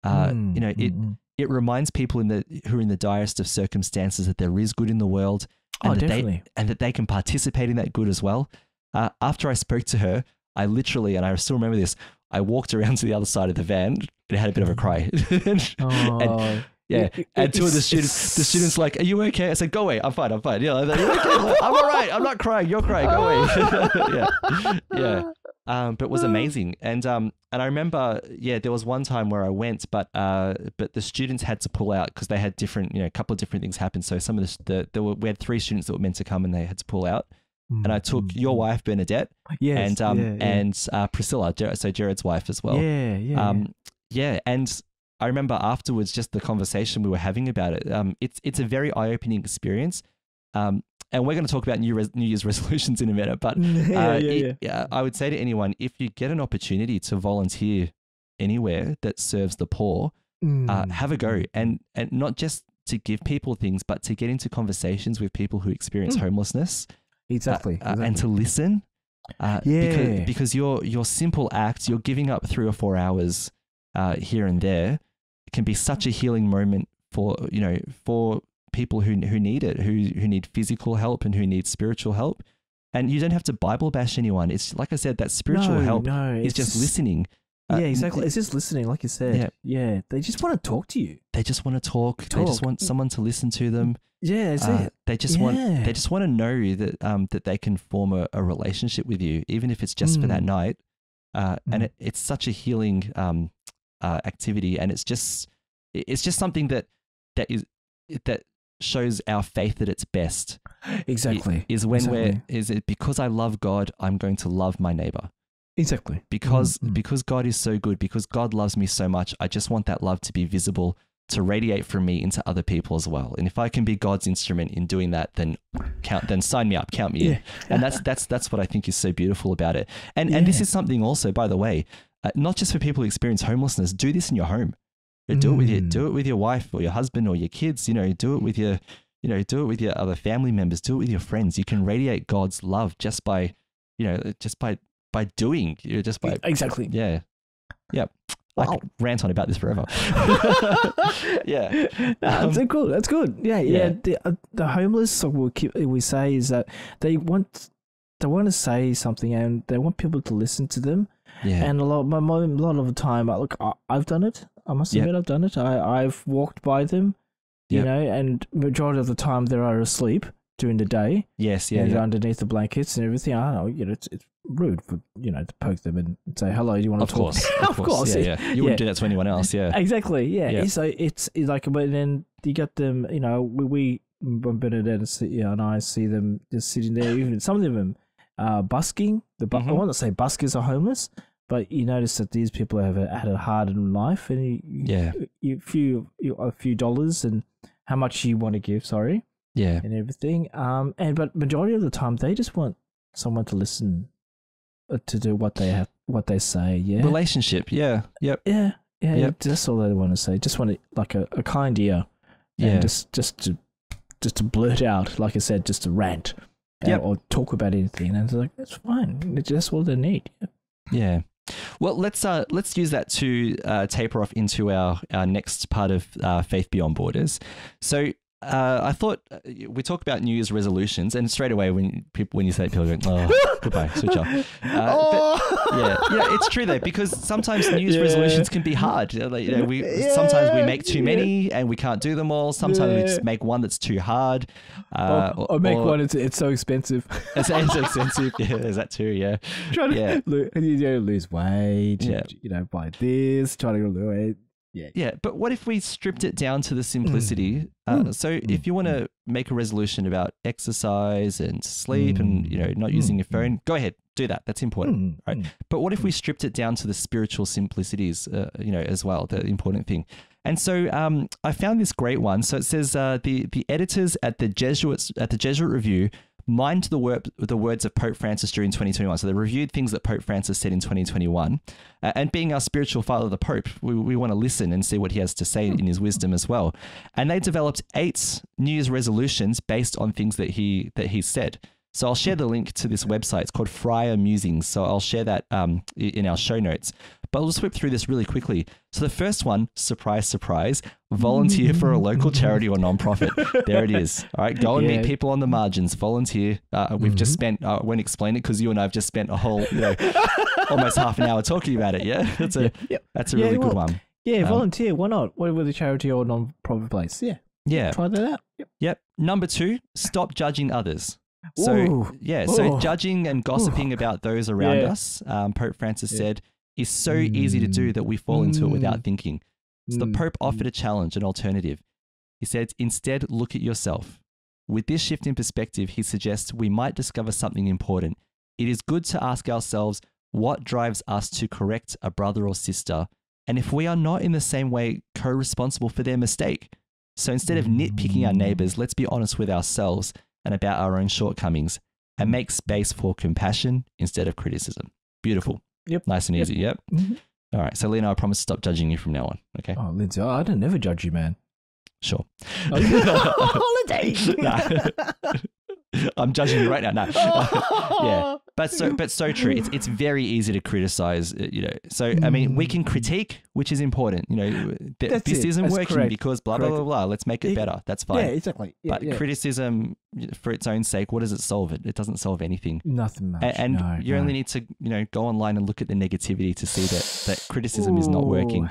Uh, Mm, you know, it mm, mm. it reminds people in the who are in the direst of circumstances that there is good in the world, and Oh, that definitely. they and that they can participate in that good as well. Uh, after I spoke to her, I literally and I still remember this. I walked around to the other side of the van and had a bit of a cry. and, Oh, yeah, and two of the students, the students like, "Are you okay?" I said, "Go away, I'm fine, I'm fine." Yeah, like, okay?" I'm, like, "I'm all right, I'm not crying. You're crying. Go away. yeah, yeah. um, but it was amazing. And um, and I remember, yeah, there was one time where I went, but uh, but the students had to pull out because they had different, you know, a couple of different things happened. So some of the, the there were we had three students that were meant to come and they had to pull out. And I took your wife Bernadette Mm, Yes, and um yeah, yeah. and uh, Priscilla, Ger- so Jared's wife as well. yeah, yeah. Um, yeah, and I remember afterwards just the conversation we were having about it. Um, it's it's a very eye opening experience. Um, and we're going to talk about New New Year's resolutions in a minute, but uh, yeah, it- yeah. uh, I would say to anyone if you get an opportunity to volunteer anywhere that serves the poor, uh, Mm. have a go, and and not just to give people things, but to get into conversations with people who experience Mm. homelessness exactly, uh, and to listen. Uh, Yeah. because, because your your simple act, you're giving up three or four hours uh, here and there, can be such a healing moment for you know for people who who need it, who who need physical help and who need spiritual help. And you don't have to Bible bash anyone. It's like I said, that spiritual no, help no, is just listening. Uh, Yeah, exactly. It's just listening, like you said. Yeah. Yeah, they just want to talk to you. They just want to talk. They just want someone to listen to them. Yeah, Uh, it. they just want they just want to know that um that they can form a, a relationship with you, even if it's just for that Mm. night. Uh, and Mm. it, it's such a healing um uh, activity, and it's just it's just something that that is that shows our faith at its best. Exactly. is when we're is it because I love God, I'm going to love my neighbor Exactly. because Mm, mm. because God is so good, because God loves me so much, I just want that love to be visible, to radiate from me into other people as well. And if I can be God's instrument in doing that, then count, then sign me up, count me in. And that's that's that's what I think is so beautiful about it. And and this is something also, by the way, uh, not just for people who experience homelessness. Do this in your home. You Do it with your Mm. do it with your wife or your husband or your kids. You know, do it with your you know do it with your other family members. Do it with your friends. You can radiate God's love just by you know just by by doing. You know, just by Exactly. yeah. Yep. I Wow. could rant on about this forever. yeah. No, that's Um, good. That's good. Yeah, yeah. yeah. The, uh, the homeless, we keep, we say, is that they want they want to say something and they want people to listen to them. Yeah. And a lot, my, my, a lot of the time, I, look, I, I've done it. I must Yep. admit, I've done it. I, I've walked by them, you Yep. know, and majority of the time they are asleep during the day. yes. Yeah, Yeah. they're underneath the blankets and everything. I don't know. You know, it's, it's rude for you know to poke them and say hello. Do you want Of to talk? course. Of course. Yeah, yeah. You wouldn't do that to anyone else. Yeah. Exactly. Yeah. Yeah. So it's, it's like, but then you get them. You know, we, we Bernadette and I see them just sitting there. Even some of them uh, busking. The bu- I Mhm. want to say buskers are homeless, but you notice that these people have had a hard in life, and you, you- Yeah. you, few you, a few dollars and how much you want to give. Sorry Yeah. and everything. Um, and but majority of the time they just want someone to listen uh, to do what they have, what they say. Yeah, Relationship. Yeah. Yep. yeah, yeah. Yep. That's all they want to say. Just want it like a, a kind ear. Yeah. And just just to just to blurt out, like I said, just to rant. Yep. or talk about anything, and it's like that's fine. It's just all they need. Yeah. Well, let's uh, let's use that to uh, taper off into our, our next part of uh, Faith Beyond Borders. So uh, I thought uh, we talk about New Year's resolutions, and straight away when people when you say it, people go, "Oh, goodbye, switch off." Uh, but- yeah, yeah, it's true though because sometimes New Year's Yeah. resolutions can be hard. Like, you know, we sometimes we make too many and we can't do them all. Sometimes we just make one that's too hard. Uh, or, or make one. It's it's so expensive. It's, it's expensive. Yeah, there's that too. Yeah. trying to Yeah. lo- you know, lose weight. Yeah. You know, buy this. Trying to lose weight. Yeah. Yeah, but what if we stripped it down to the simplicity? Uh, Mm. so if you want to make a resolution about exercise and sleep and you know not using your phone, go ahead, do that. That's important. Mm, Right. mm. But what if we stripped it down to the spiritual simplicities, uh, you know, as well, the important thing? And so um, I found this great one. So it says uh, the the editors at the Jesuits at the Jesuit Review mined the word the words of Pope Francis during 2021. So they reviewed things that Pope Francis said in 2021. Uh, and being our spiritual father, the Pope, we, we want to listen and see what he has to say in his wisdom as well. And they developed eight New Year's resolutions based on things that he that he said. So I'll share the link to this website. It's called Friar Musings. So I'll share that um, in our show notes. But we'll just whip through this really quickly. So the first one, surprise, surprise, volunteer for a local charity or nonprofit. There it is. All right, go and Yeah. meet people on the margins. Volunteer. Uh, we've just spent. I won't explain it because you and I have just spent a whole, you know, almost half an hour talking about it. Yeah, that's a Yep. that's a Yeah, really good one. Yeah, Um, volunteer. Why not? What with a charity or non-profit place? Yeah, Yeah. try that out. Yep. Yep. Number two, stop judging others. So Ooh. yeah, so judging and gossiping about those around Yeah. us, um, Pope Francis Yeah. said, is so easy to do Mm. that we fall into it without Mm. thinking. So the Mm. Pope offered a challenge, an alternative. He said, instead, look at yourself. With this shift in perspective, he suggests we might discover something important. It is good to ask ourselves what drives us to correct a brother or sister, and if we are not in the same way co responsible for their mistake. So instead of nitpicking our neighbors, let's be honest with ourselves and about our own shortcomings and make space for compassion instead of criticism. Beautiful. Yep. Nice and Yep. easy. Yep. Mhm. All right. So, Lino, I promise to stop judging you from now on. Okay. Oh, Lindsay, I don't never judge you, man. Sure. Holiday. Nah. I'm judging you right now. No. yeah, but so but so true. It's it's very easy to criticize. uh, You know, so I mean, we can critique, which is important. You know, th- this isn't That's working correct. because blah blah blah blah. Let's make it better. That's fine. Yeah, exactly. Yeah, but yeah. criticism for its own sake, what does it solve? It it doesn't solve anything. Nothing much. A- And no, you no. only need to you know go online and look at the negativity to see that that criticism is not working.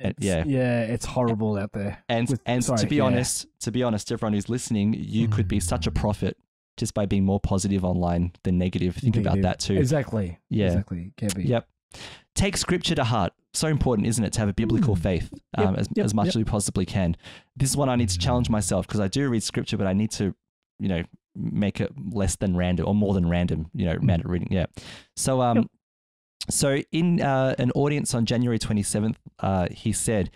It's- yeah. yeah, it's horrible out there. And With- and sorry, to be yeah. honest, to be honest, everyone who's listening, you could be such a prophet just by being more positive online than negative. Think about that too. Exactly. Yeah. Exactly. Can be. Yep. Take scripture to heart. So important, isn't it, to have a biblical faith Yep, um, as, yep, as much yep. as we possibly can. This is one I need to challenge myself because I do read scripture, but I need to, you know, make it less than random or more than random, you know, random reading. Yeah. So, um, so in uh, an audience on January 27th, uh, he said,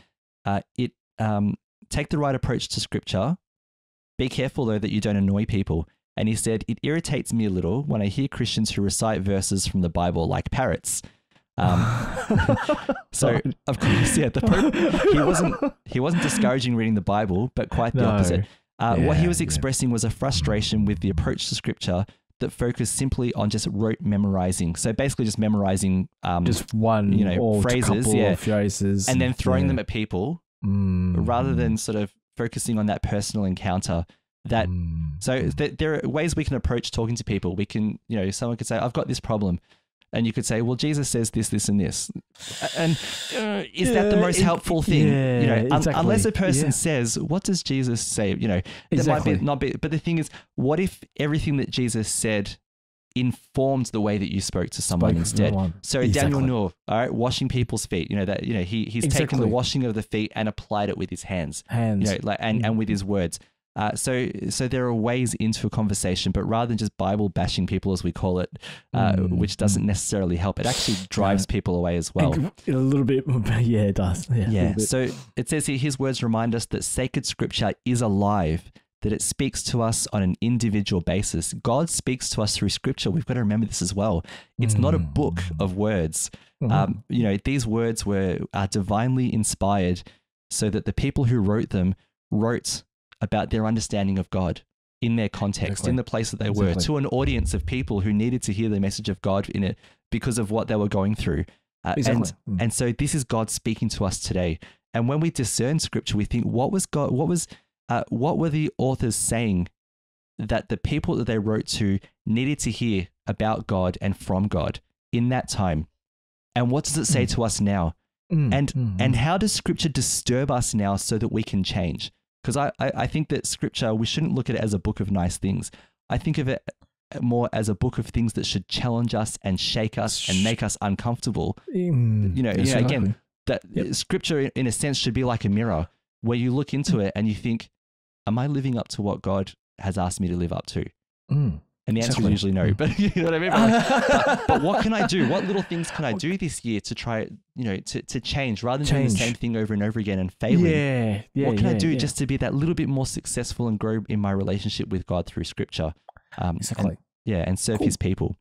uh, it um, take the right approach to scripture. Be careful though that you don't annoy people. And he said, it irritates me a little when I hear Christians who recite verses from the Bible like parrots. Um, so of course, yeah, the Pope he wasn't he wasn't discouraging reading the Bible, but quite the No. opposite. Uh, what he Yeah, was yeah. expressing was a frustration with the approach to Scripture that focused simply on just rote memorizing. So basically, just memorizing, um, Just one, you know, or phrases, yeah, of phrases, and then throwing yeah. them at people Mm, rather than sort of focusing on that personal encounter. That mm. so th- there are ways we can approach talking to people. We can, you know, someone could say, "I've got this problem," and you could say, "Well, Jesus says this, this, and this," and uh, is that the Yeah, most it- helpful thing? you know, yeah, un- exactly. unless a person Yeah. says, "What does Jesus say?" You know, that Exactly. might be not be. But the thing is, what if everything that Jesus said informed the way that you spoke to someone Spoke to instead? someone. So Daniel Exactly. Nour, all right, washing people's feet. You know that you know he he's taken the washing of the feet and applied it with his hands Hands. you know, like, and, and with his words. Uh, so, so there are ways into a conversation, but rather than just Bible bashing people, as we call it, uh, Mm, which doesn't necessarily help, it actually drives people away as well. A little bit, yeah, it does. Yeah. Yeah. So it says here, his words remind us that sacred scripture is alive, that it speaks to us on an individual basis. God speaks to us through scripture. We've got to remember this as well. It's not a book of words. Mhm. Um, you know, these words were are divinely inspired so that the people who wrote them wrote about their understanding of God in their context, Exactly. in the place that they were, to an audience of people who needed to hear the message of God in it because of what they were going through. Uh, Exactly. And Mm. and so this is God speaking to us today. And when we discern scripture, we think, what was God? What was uh, what were the authors saying that the people that they wrote to needed to hear about God and from God in that time? And what does it say to us now? Mm, And mm, and mm. how does scripture disturb us now so that we can change? Because I, I, I think that scripture, we shouldn't look at it as a book of nice things. I think of it more as a book of things that should challenge us and shake us and make us uncomfortable. Mm, You know, you know again, that scripture in- in a sense should be like a mirror where you look into Mm. it and you think, am I living up to what God has asked me to live up to? Mm. And the answer is usually no. Mm. But you know what I mean? But, like, but, but what can I do? What little things can I do this year to try, you know, to, to change rather than doing the same thing over and over again and failing? Yeah, yeah. what can I do yeah. just to be that little bit more successful and grow in my relationship with God through Scripture? Um, and- Exactly. yeah, and serve Cool. His people.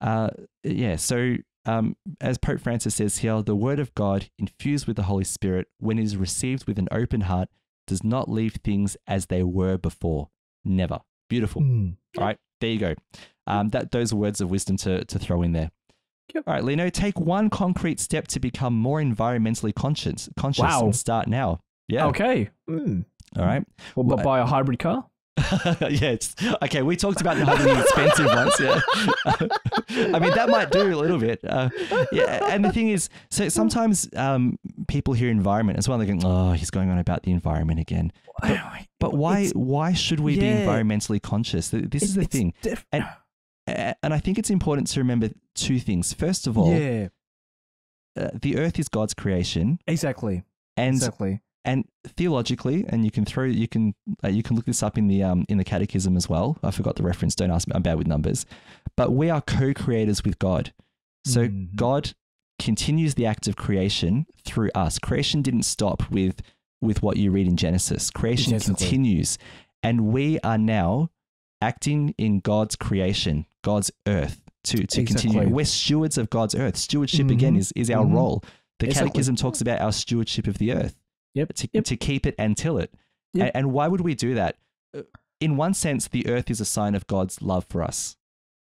Uh, yeah. So, um, as Pope Francis says here, the Word of God, infused with the Holy Spirit, when it is received with an open heart, does not leave things as they were before. Never. Beautiful. Mm. All right, there you go. Um, that those are words of wisdom to to throw in there. Yep. All right, Lino, take one concrete step to become more environmentally conscious. Conscious Wow. and start now. Yeah. Okay. Mm. All right. Well, Well, but buy a hybrid car? yeah, it's okay. We talked about not having the expensive ones. Yeah, I mean that might do a little bit. Uh, yeah, and the thing is, so sometimes um, people hear environment as well. They're going, "Oh, he's going on about the environment again." But, but why? Why should we be environmentally conscious? This is the It's thing, diff- and and I think it's important to remember two things. First of all, yeah, uh, the Earth is God's creation, exactly, and exactly. And theologically, and you can throw you can uh, you can look this up in the um in the catechism as well. I forgot the reference. Don't ask me. I'm bad with numbers, but we are co-creators with God. So Mhm. God continues the act of creation through us. Creation didn't stop with with what you read in Genesis. Creation Exactly. continues, and we are now acting in God's creation, God's earth. To, to continue, we're stewards of God's earth. Stewardship again Mhm. is, is our Mhm. role. The Exactly. Catechism talks about our stewardship of the earth Yep. to, yep. to keep it and till it. Yep. A- And, why would we do that? Uh, In one sense, the earth is a sign of God's love for us.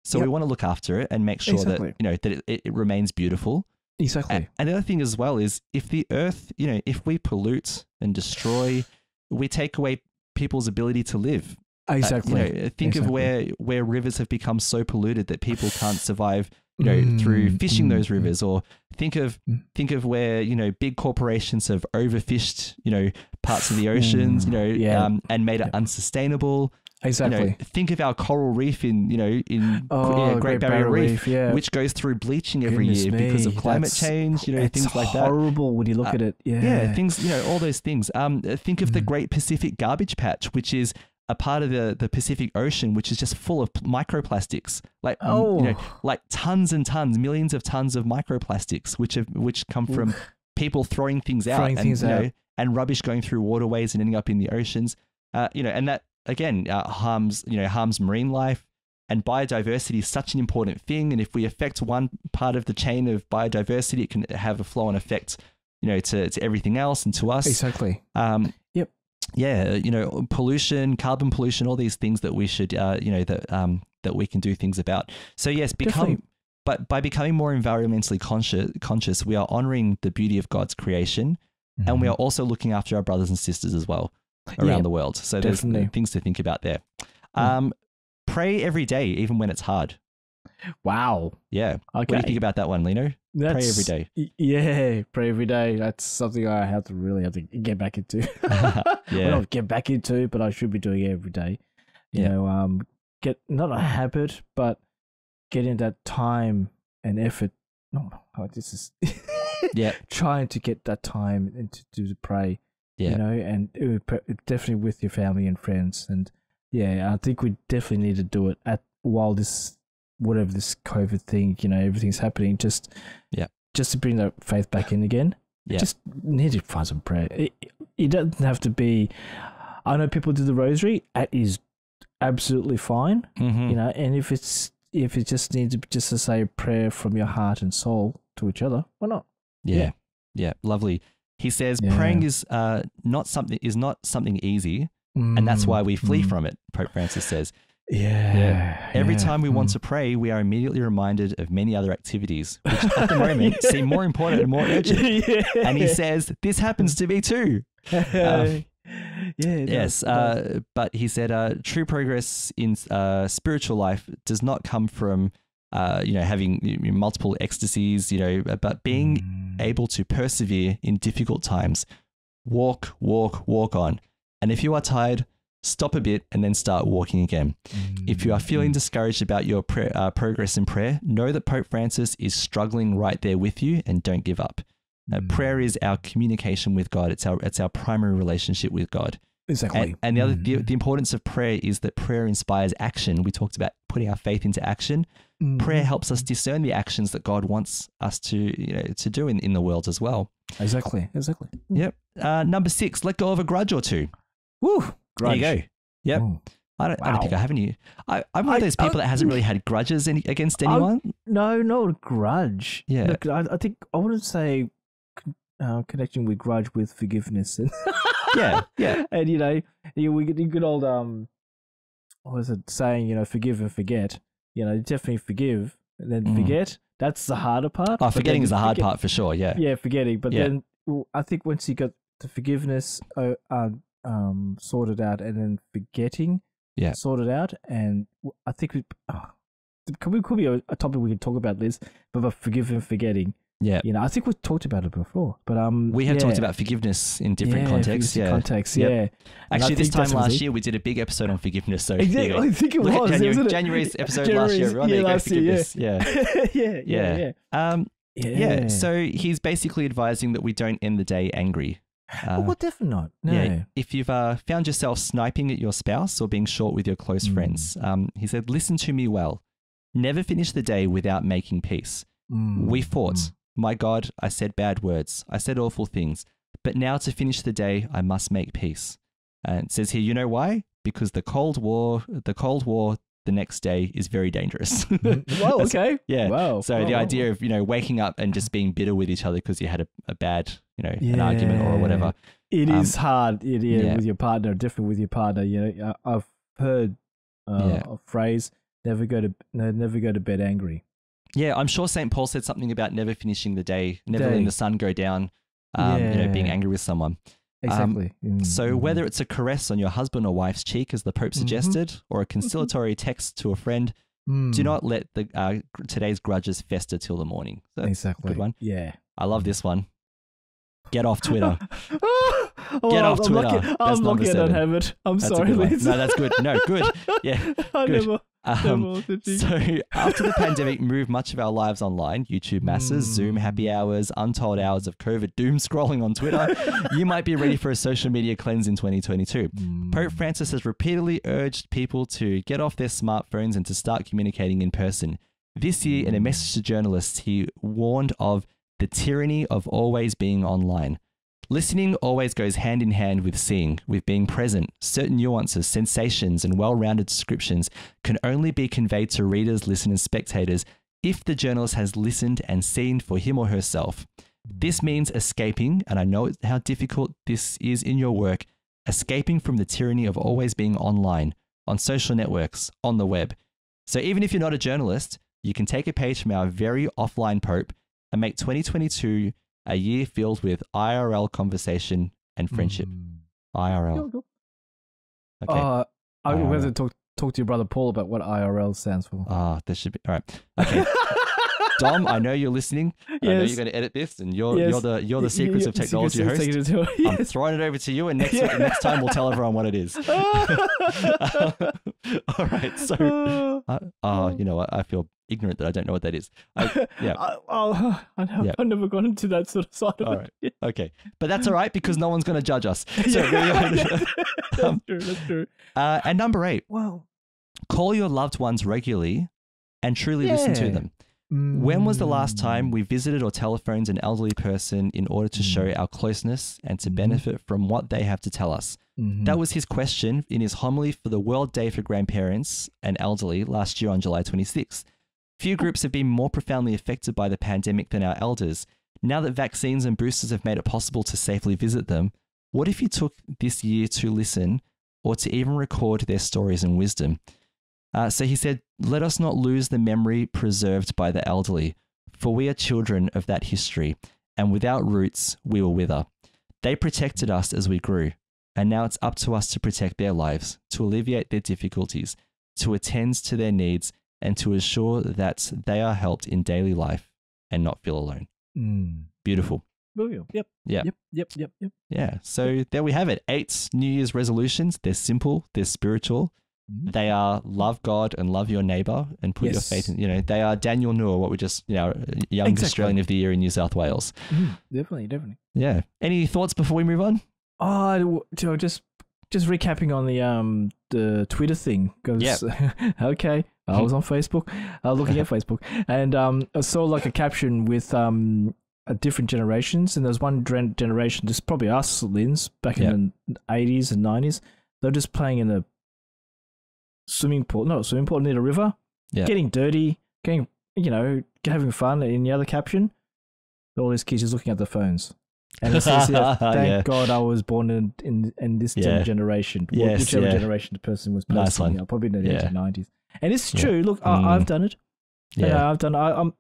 So we want to look after it and make sure Exactly. that you know that it, it, it remains beautiful. Exactly. A- And the other thing as well is if the earth, you know, if we pollute and destroy, we take away people's ability to live. Uh, Exactly. you know, think of where where rivers have become so polluted that people can't survive. You know, through Mm, fishing mm, those mm. rivers, or think of Mm. think of where you know big corporations have overfished, you know, parts of the oceans, you know, Mm, yeah. um, and made it Yeah. unsustainable. You exactly. know, think of our coral reef in you know in oh, yeah, Great, Barrier, Reef, yeah. which goes through bleaching every Goodness year because of climate that's- change. You know, things like that. horrible when you look Uh, at it. Yeah. Yeah, things, you know, all those things. Um, think of the Mm. Great Pacific Garbage Patch, which is a part of the, the Pacific Ocean, which is just full of microplastics, like Oh. you know, like tons and tons, millions of tons of microplastics, which have which come from people throwing things out, Throwing and, things you know, out. and rubbish going through waterways and ending up in the oceans. Uh, you know, and that again uh, harms you know harms marine life. And biodiversity is such an important thing, and if we affect one part of the chain of biodiversity, it can have a flow-on effect, you know, to, to everything else and to us. Exactly. Um, Yep. Yeah, you know, pollution, carbon pollution, all these things that we should, uh, you know, that um, that we can do things about. So yes, become, Definitely. but by becoming more environmentally conscious, conscious, we are honoring the beauty of God's creation, and we are also looking after our brothers and sisters as well around Mm-hmm. The world. So there's definitely. things to think about there. Mm. Um, pray every day, even when it's hard. Wow. Yeah. Okay. What do you think about that one, Lino? Pray every That's- day. Yeah, pray every day. That's something I have to really have to get back into. Yeah. Well, not get back into, but I should be doing it every day. You Yeah. know, um, get not a habit, but getting that time and effort. No, oh, this is Yeah. trying to get that time and to, to pray. Yeah. You know, and it would pre- definitely with your family and friends. And yeah, I think we definitely need to do it at while this whatever this COVID thing, you know, everything's happening. Just Yeah. just to bring that faith back in again. Yeah. Just need to find some prayer. It, it doesn't have to be. I know people do the rosary. That is absolutely fine. Mhm. You know, and if it's if it just needs to just to say a prayer from your heart and soul to each other, why not? Yeah. Yeah. Yeah. Lovely. He says Yeah. praying is uh, not something is not something easy, and that's why we flee Mm, from it. Pope Francis says. Yeah. Every yeah, time we want mm. to pray, we are immediately reminded of many other activities, which at the moment seem more important and more urgent. yeah. And he says, "This happens to me too." Um, yeah. yes, does, it does. uh, but he said, uh, "True progress in uh, spiritual life does not come from, uh, you know, having multiple ecstasies, you know, but being Mm. able to persevere in difficult times. Walk, walk, walk on. And if you are tired, stop a bit and then start walking again. If you are feeling Mm. discouraged about your uh, progress in prayer, know that Pope Francis is struggling right there with you and don't give up. Uh, Mm. prayer is our communication with God. It's our it's our primary relationship with God. exactly. And, and the other the, Mm. the importance of prayer is that prayer inspires action. We talked about putting our faith into action. Prayer helps us discern the actions that God wants us to you know to do in, in the world as well. Exactly. Exactly. Yep. Uh, number six, let go of a grudge or two. Woo. There you go. Yep. Oh. I don't, I don't think I have any. I, I'm one of those people I- that hasn't really had grudges any, against I- anyone. No, not a grudge. Yeah. Look, I, I think I wouldn't say uh, connecting with grudge with forgiveness and yeah, yeah, and you know you we get the good old um what was it saying you know forgive and forget you know definitely forgive and then Mm. forget that's the harder part. Oh, forgetting is the hard forget- part for sure. Yeah. Yeah, forgetting, but Yeah. then well, I think once you got the forgiveness uh, um um sorted out and then forgetting Yeah. sorted out, and I think we oh, could, be, could be a, a topic we could talk about, Liz. But about forgiving and forgetting, Yeah. you know, I think we've talked about it before. But um, We have yeah. talked about forgiveness in different Yeah, contexts. Yeah. contexts, yeah. Actually, this time last year we did a big episode on forgiveness. So Exactly. I think it Look was, January? January's episode last year. January's- yeah, there last year. Yeah. yeah, yeah, Yeah. yeah. Um, Yeah. yeah. So he's basically advising that we don't end the day angry. Uh, well, definitely not. No. Yeah, if you've uh, found yourself sniping at your spouse or being short with your close Mm. friends, um, he said, listen to me well. Never finish the day without making peace. Mm, We fought. mm. My God, I said bad words. I said awful things. But now to finish the day, I must make peace. And it says here, you know why? Because the Cold War, the Cold War the next day is very dangerous. Well, okay. Yeah. Wow. So Wow, the wow, idea wow. of, you know, waking up and just being bitter with each other because you had a, a bad, you know, an argument or whatever. It Um, is hard. It, yeah, yeah. with your partner, different with your partner. You know, I've heard uh, Yeah. a phrase: "Never go to no, never go to bed angry." Yeah, I'm sure St. Paul said something about never finishing the day, never letting the sun go down, um, you know, being angry with someone. Um, Exactly. Mm, So mhm. whether it's a caress on your husband or wife's cheek, as the Pope Mhm. suggested, or a conciliatory text to a friend, do Mm, not let the uh, today's grudges fester till the morning. So exactly good one. Yeah. I love this one. Get off Twitter. Oh, Get off I'm Twitter. Lucky, That's I'm lucky I don't have it. I'm That's sorry. Liz. No, that's good. No, good. Yeah, I good. never. Um, never was a cheek. so after the pandemic moved much of our lives online, YouTube masses, Zoom happy hours, untold hours of COVID doom scrolling on Twitter, you might be ready for a social media cleanse in 2022. Pope Francis has repeatedly urged people to get off their smartphones and to start communicating in person. This year, in a message to journalists, he warned of the tyranny of always being online. Listening always goes hand in hand with seeing, with being present. Certain nuances, sensations, and well rounded descriptions can only be conveyed to readers, listeners, spectators if the journalist has listened and seen for him or herself. This means escaping, and I know how difficult this is in your work, escaping from the tyranny of always being online, on social networks, on the web. So even if you're not a journalist, you can take a page from our very offline Pope and make 2022 a year filled with IRL conversation and friendship. IRL. Okay. Uh, I'm gonna talk talk to your brother Paul about what IRL stands for. Ah, this should be. All right. Okay. Dom, I know you're listening. I know you're going to edit this, and you're Yes. you're the you're the secrets of technology secrets of host. I'm throwing it over to you, and next next time we'll tell everyone what it is. All right. So, uh, oh, you know, what? I feel ignorant that I don't know what that is. I, yeah. I, oh, I have, Yeah. I've never gone into that sort of side of All it. right. Okay. But that's all right because no one's going to judge us. So, Yeah, that's Um, true. That's true. uh, and number eight, Well, call your loved ones regularly and truly listen to them. When was the last Mm. time we visited or telephoned an elderly person in order to show our closeness and to Mhm. benefit from what they have to tell us? Mhm. That was his question in his homily for the World Day for Grandparents and Elderly last year on July 26th. Few groups have been more profoundly affected by the pandemic than our elders. Now that vaccines and boosters have made it possible to safely visit them, what if you took this year to listen or to even record their stories and wisdom? Uh, so he said, Let us not lose the memory preserved by the elderly, for we are children of that history, and without roots we will wither. They protected us as we grew, and now it's up to us to protect their lives, to alleviate their difficulties, to attend to their needs, and to assure that they are helped in daily life and not feel alone. Mm. Beautiful. Yep. Yep. Yeah. Yep. Yep. Yep. Yep. Yeah. So there we have it. Eight New Year's resolutions. They're simple, they're spiritual. Mhm. They are love God and love your neighbor and put your faith in, you know, they are Daniel Nour, what we just, you know, young Exactly. Australian of the year in New South Wales. Mm, Definitely. Definitely. Yeah. Any thoughts before we move on? Oh, so just just recapping on the um the Twitter thing because okay, I was on Facebook, uh, looking at Facebook, and um I saw like a caption with um uh, different generations, and there's one gen- generation, just probably us, Lins, back in the eighties and nineties. They're just playing in the swimming pool, not a swimming pool, near a river, Yeah. getting dirty, getting you know having fun. In the other caption, all these kids just looking at their phones. And it says thank Yeah. God I was born in in, in this Yeah. generation. Yes, whichever yeah. generation the person was Nice one. you know, probably in the Yeah. 1890s. And it's Yeah. true. Look, Mm. I, I've done it. You know, Yeah. I've done. I, I'm,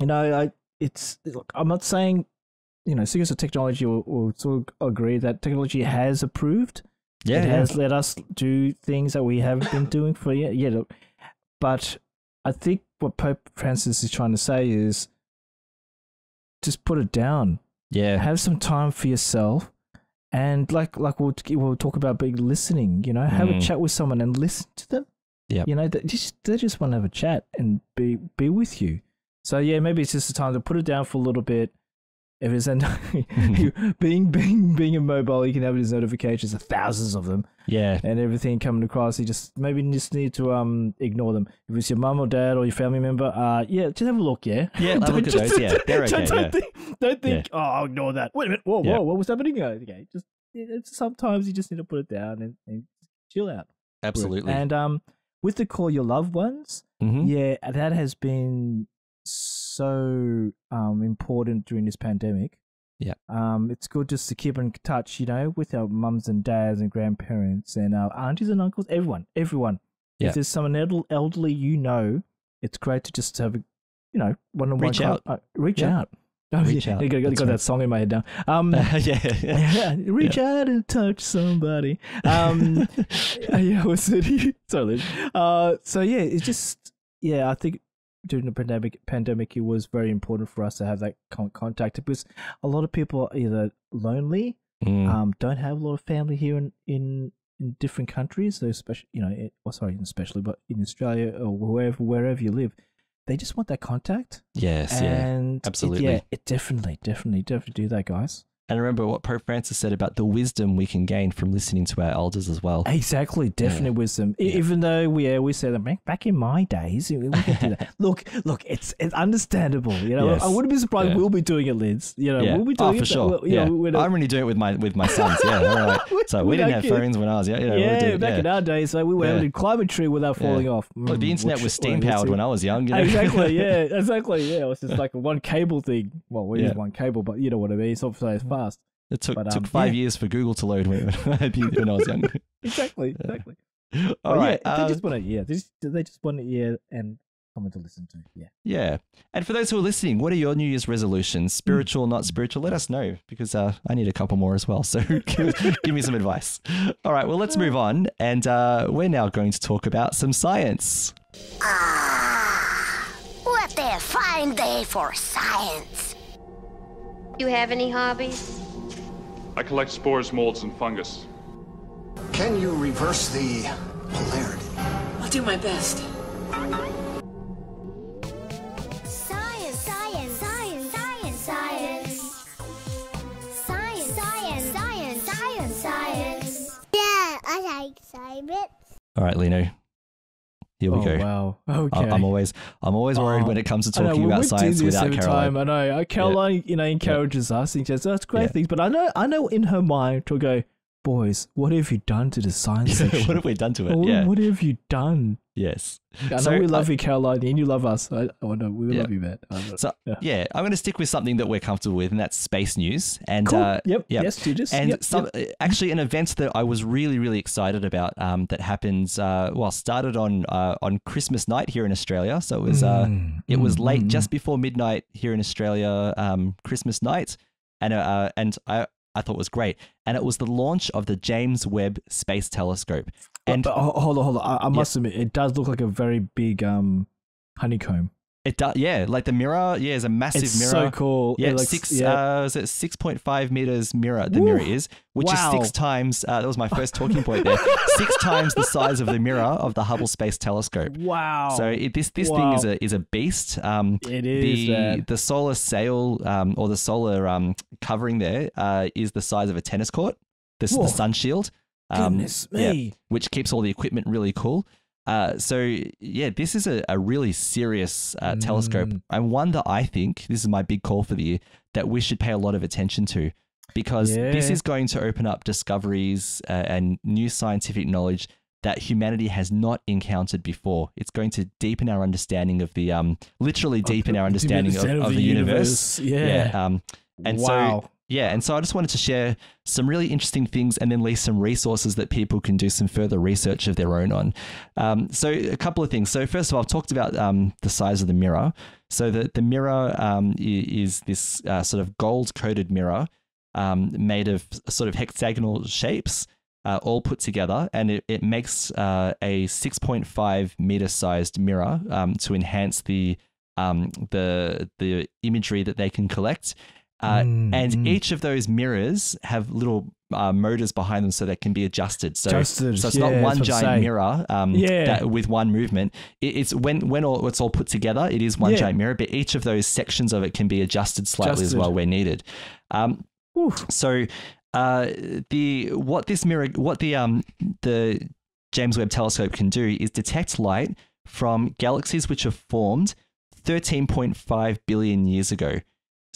you know, I. It's. Look, I'm not saying, you know, seekers of technology will, will sort of agree that technology has improved. Yeah, it yeah. has let us do things that we haven't been doing for yeah, yeah. But I think what Pope Francis is trying to say is just put it down. Yeah. Have some time for yourself. And like like we'll, we'll talk about being listening, you know, have a Mm. chat with someone and listen to them. Yeah, You know, they just they just want to have a chat and be be with you. So yeah, maybe it's just a time to put it down for a little bit. If it's and being being being immobile, you can have these notifications, of thousands of them, Yeah. and everything coming across. You just maybe just need to um ignore them. If it's your mum or dad or your family member, uh yeah, just have a look. Yeah, Yeah, have a Don't look at just- those, yeah. They're don't, okay, don't yeah. think, don't think oh, I'll ignore that. Wait a minute. Whoa, Yeah. whoa, what was happening? Okay, just it's, sometimes you just need to put it down and, and chill out. Absolutely. And um, with the call your loved ones, Mhm. yeah, that has been so um important during this pandemic. Yeah. Um, it's good just to keep in touch, you know, with our mums and dads and grandparents and our aunties and uncles, everyone, everyone. Yeah. If there's someone elderly you know, it's great to just have a, you know, one-on-one Reach out. uh, reach Yeah. out. Oh, Reach yeah, out. I got, got right. that song in my head now. Um, yeah. yeah. reach out and touch somebody. Um, yeah, was it? Sorry, Liz. Uh, so yeah, it's just yeah. I think during the pandemic, pandemic, it was very important for us to have that con- contact because a lot of people are either lonely, Mm. um, don't have a lot of family here in in, in different countries. So especially, you know, it, well, sorry, especially, but in Australia or wherever wherever you live, they just want that contact. yes. Yeah. and it- absolutely. yeah, it definitely, definitely, definitely do that, guys. And remember what Pope Francis said about the wisdom we can gain from listening to our elders as well. Exactly, definitely wisdom. E- Yeah. Even though we uh, we say that back, in my days, we could do that. look, look, it's it's understandable. You know, Yes. I wouldn't be surprised. Yeah. We'll be doing it, Liz. You know, yeah. we'll be oh, doing for it. sure. well, you yeah. know, I'm already doing it with my with my sons. Yeah. All right. So we With didn't have kids. phones when I was young. You know, yeah, did, back yeah. in our days, so we were Yeah. able to climb a tree without Yeah. falling off. Well, the Mm, internet which- was steam powered when. I was young. You know? Exactly, yeah, exactly, yeah. It was just like one cable thing. Well, we Yeah. use one cable, but you know what I mean. It's not so fast. It took But, took um, five yeah. years for Google to load when, when I was young. Exactly, exactly. All But right. yeah, uh, they just want to, yeah, they just, they just want to, yeah, and someone to listen to, yeah. Yeah. And for those who are listening, what are your New Year's resolutions? Spiritual, not spiritual? Let us know because uh, I need a couple more as well. So give, give me some advice. All right. Well, let's move on. And uh, we're now going to talk about some science. Ah, What a fine day for science. You have any hobbies? I collect spores, molds, and fungus. Can you reverse the polarity? I'll do my best. Science, science, science, science, science. Science, science, science, science, science. Yeah, I like science. All right, Lino. Here we Oh, go. wow. I- Okay. I'm always, I'm always worried Oh, when it comes to I know, talking about science without Caroline. Time, I know. Uh, Caroline, you know, encourages us. And she says, "That's great Yeah. things," but I know, I know, in her mind, she'll go, "Boys, what have you done to the science section? what have we done to it? What, yeah. what have you done?" Yes. I know So, we love uh, you, Caroline, and you love us. I, oh no, we Yeah. love you. I know. So Yeah. yeah. I'm going to stick with something that we're comfortable with, and that's space news. And Cool. uh, Yep. Yes, do this. And Yep, some actually an event that I was really really excited about um, that happens uh, well started on uh, on Christmas night here in Australia. So it was uh, Mm, it was mm, late, mm, just before midnight here in Australia, um, Christmas night, and uh, and I. I thought was great, and it was the launch of the James Webb Space Telescope. And But, but, hold on, hold on. I, I must admit, it does look like a very big um honeycomb. It does, yeah. Like the mirror, yeah, is a massive mirror. It's mirror. so cool. Yeah, It looks- six. yeah. Uh, is it six point five meters mirror? The Woo. mirror is, which Wow. is six times. Uh, that was my first talking point there. six times the size of the mirror of the Hubble Space Telescope. Wow. So it, this this thing is a is a beast. Um, It is, the man. the solar sail um, or the solar um, covering there uh, is the size of a tennis court. This is the sun shield. Um, Goodness yeah, me. which keeps all the equipment really cool. Uh, so yeah, this is a, a really serious uh, telescope Mm. and one that I think this is my big call for the year that we should pay a lot of attention to because this is going to open up discoveries uh, and new scientific knowledge that humanity has not encountered before. It's going to deepen our understanding of the um, literally deepen our understanding of, of the universe. Yeah. Um, and so Wow. Yeah, and so I just wanted to share some really interesting things and then list some resources that people can do some further research of their own on. Um, so a couple of things. So first of all, I've talked about um, the size of the mirror. So the the mirror um, is this uh, sort of gold coated mirror um, made of sort of hexagonal shapes. uh, all put together, and it, it makes uh, a 6.5 meter sized mirror um, to enhance the um, the the imagery that they can collect. Uh, Mm, and mm. each of those mirrors have little uh, motors behind them so they can be adjusted. So, Adjusted, so it's yeah, not one giant mirror um, Yeah. that, with one movement. It, it's when when all, it's all put together, it is one Yeah. giant mirror, but each of those sections of it can be adjusted slightly as well where needed. Um, so uh, the what this mirror, what the um the James Webb Telescope can do is detect light from galaxies which have formed 13.5 billion years ago.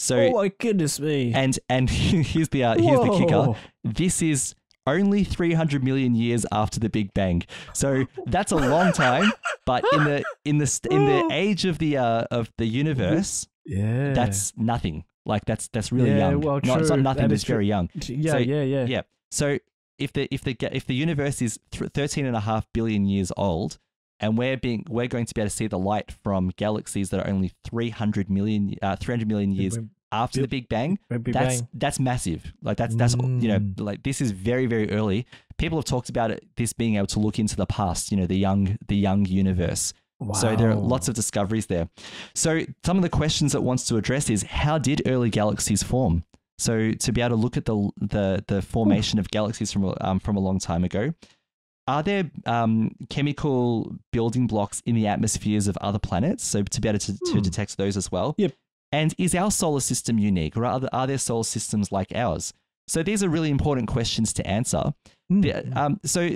So oh my goodness me! and and here's the uh, here's the kicker. This is only 300 million years after the Big Bang. So that's a long time, but in the in the in the age of the uh, of the universe, yeah, that's nothing. Like that's that's really Yeah, young. well, no, it's not nothing, That it's very young. Yeah, So- yeah, yeah. Yeah. So if the if the if the universe is th- 13 and a half billion years old and we're being we're going to be able to see the light from galaxies that are only 300 million uh, 300 million years after the Big Bang, Big that's Bang. that's massive. Like that's that's you know Mm. like this is very very early. People have talked about it this being able to look into the past, you know, the young the young universe. So there are lots of discoveries there. So some of the questions it wants to address is how did early galaxies form? So to be able to look at the the the formation of galaxies from um, from a long time ago, are there um, chemical building blocks in the atmospheres of other planets? So to be able to, to Hmm. detect those as well. Yep. And is our solar system unique, or are there, are there solar systems like ours? So these are really important questions to answer. The- um, so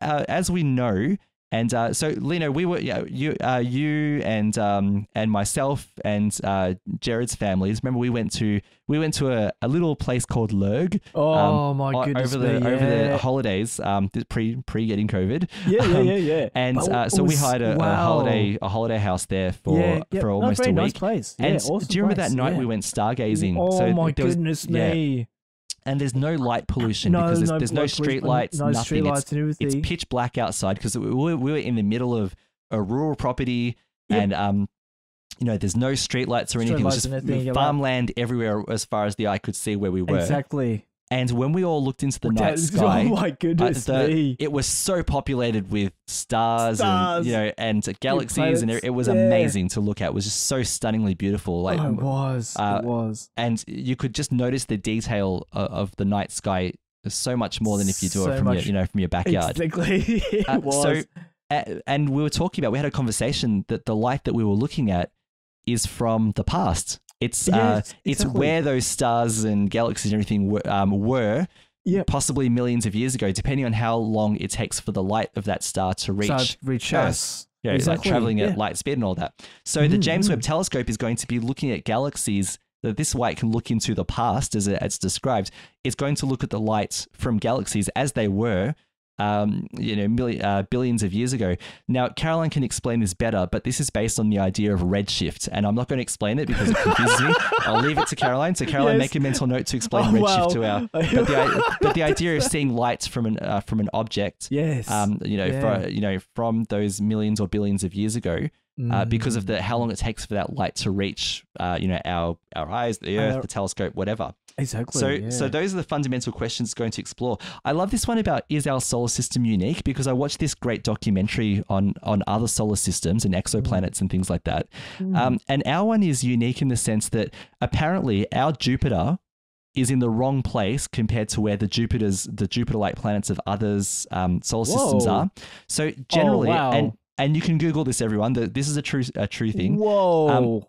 uh, as we know, and uh, so Lino, we were yeah, you, uh, you and um, and myself and uh, Jared's families. Remember, we went to we went to a, a little place called Lurg. Oh, my goodness Over the me, over the holidays, um, pre pre getting COVID. Yeah, yeah, Um, yeah, yeah. And uh, so we hired a, a holiday a holiday house there for Yeah, yeah. for almost a nice week. place. Yeah, and awesome do you remember place, that night yeah. we went stargazing? Oh so my was- goodness yeah. me! And there's no light pollution No, because there's, no there's no street lights, no nothing. street it's, lights and everything. it's pitch black outside because we were, we were in the middle of a rural property Yep. and um, you know, there's no street lights or Street anything. It was just farmland everywhere as far as the eye could see where we were. Exactly. And when we all looked into the night sky, oh my uh, the- me. it was so populated with stars, Stars. and you know, and galaxies, and it, was yeah. amazing to look at. It was just so stunningly beautiful. Like oh, it was. uh, it was. and you could just notice the detail of, of the night sky so much more than if you do So it from your, you know, from your backyard. Exactly. it Uh, was. so, uh, and we were talking about, we had a conversation that the light that we were looking at is from the past. It's uh, Yes, it's where those stars and galaxies and everything were, um, were Yep. possibly millions of years ago, depending on how long it takes for the light of that star to reach So reach Earth. us. Yeah, it's like Exactly, traveling yeah. at light speed and all that. So the Mhm, James. Webb Telescope is going to be looking at galaxies that this light can look into the past, as it- it's described. It's going to look at the light from galaxies as they were, um, you know, milli- uh, billions of years ago. Now, Caroline can explain this better, but this is based on the idea of redshift, and I'm not going to explain it because it confuses me. I'll leave it to Caroline. So, Caroline, Yes. make a mental note to explain Oh, redshift wow. to our. But the, but the idea of seeing light from an uh, from an object Yes. um, you know, Yeah. for, you know, from those millions or billions of years ago, uh, because of Mm. the how long it takes for that light to reach, uh, you know, our our eyes, the Earth, Our- the telescope, whatever. Exactly. So, yeah. so those are the fundamental questions going to explore. I love this one about is our solar system unique because I watched this great documentary on on other solar systems and exoplanets and things like that. Um, and our one is unique in the sense that apparently our Jupiter is in the wrong place compared to where the Jupiter's the Jupiter-like planets of others um, solar systems are. So generally, wow. and and you can Google this, everyone. The, this is a true a true thing. Whoa. Um,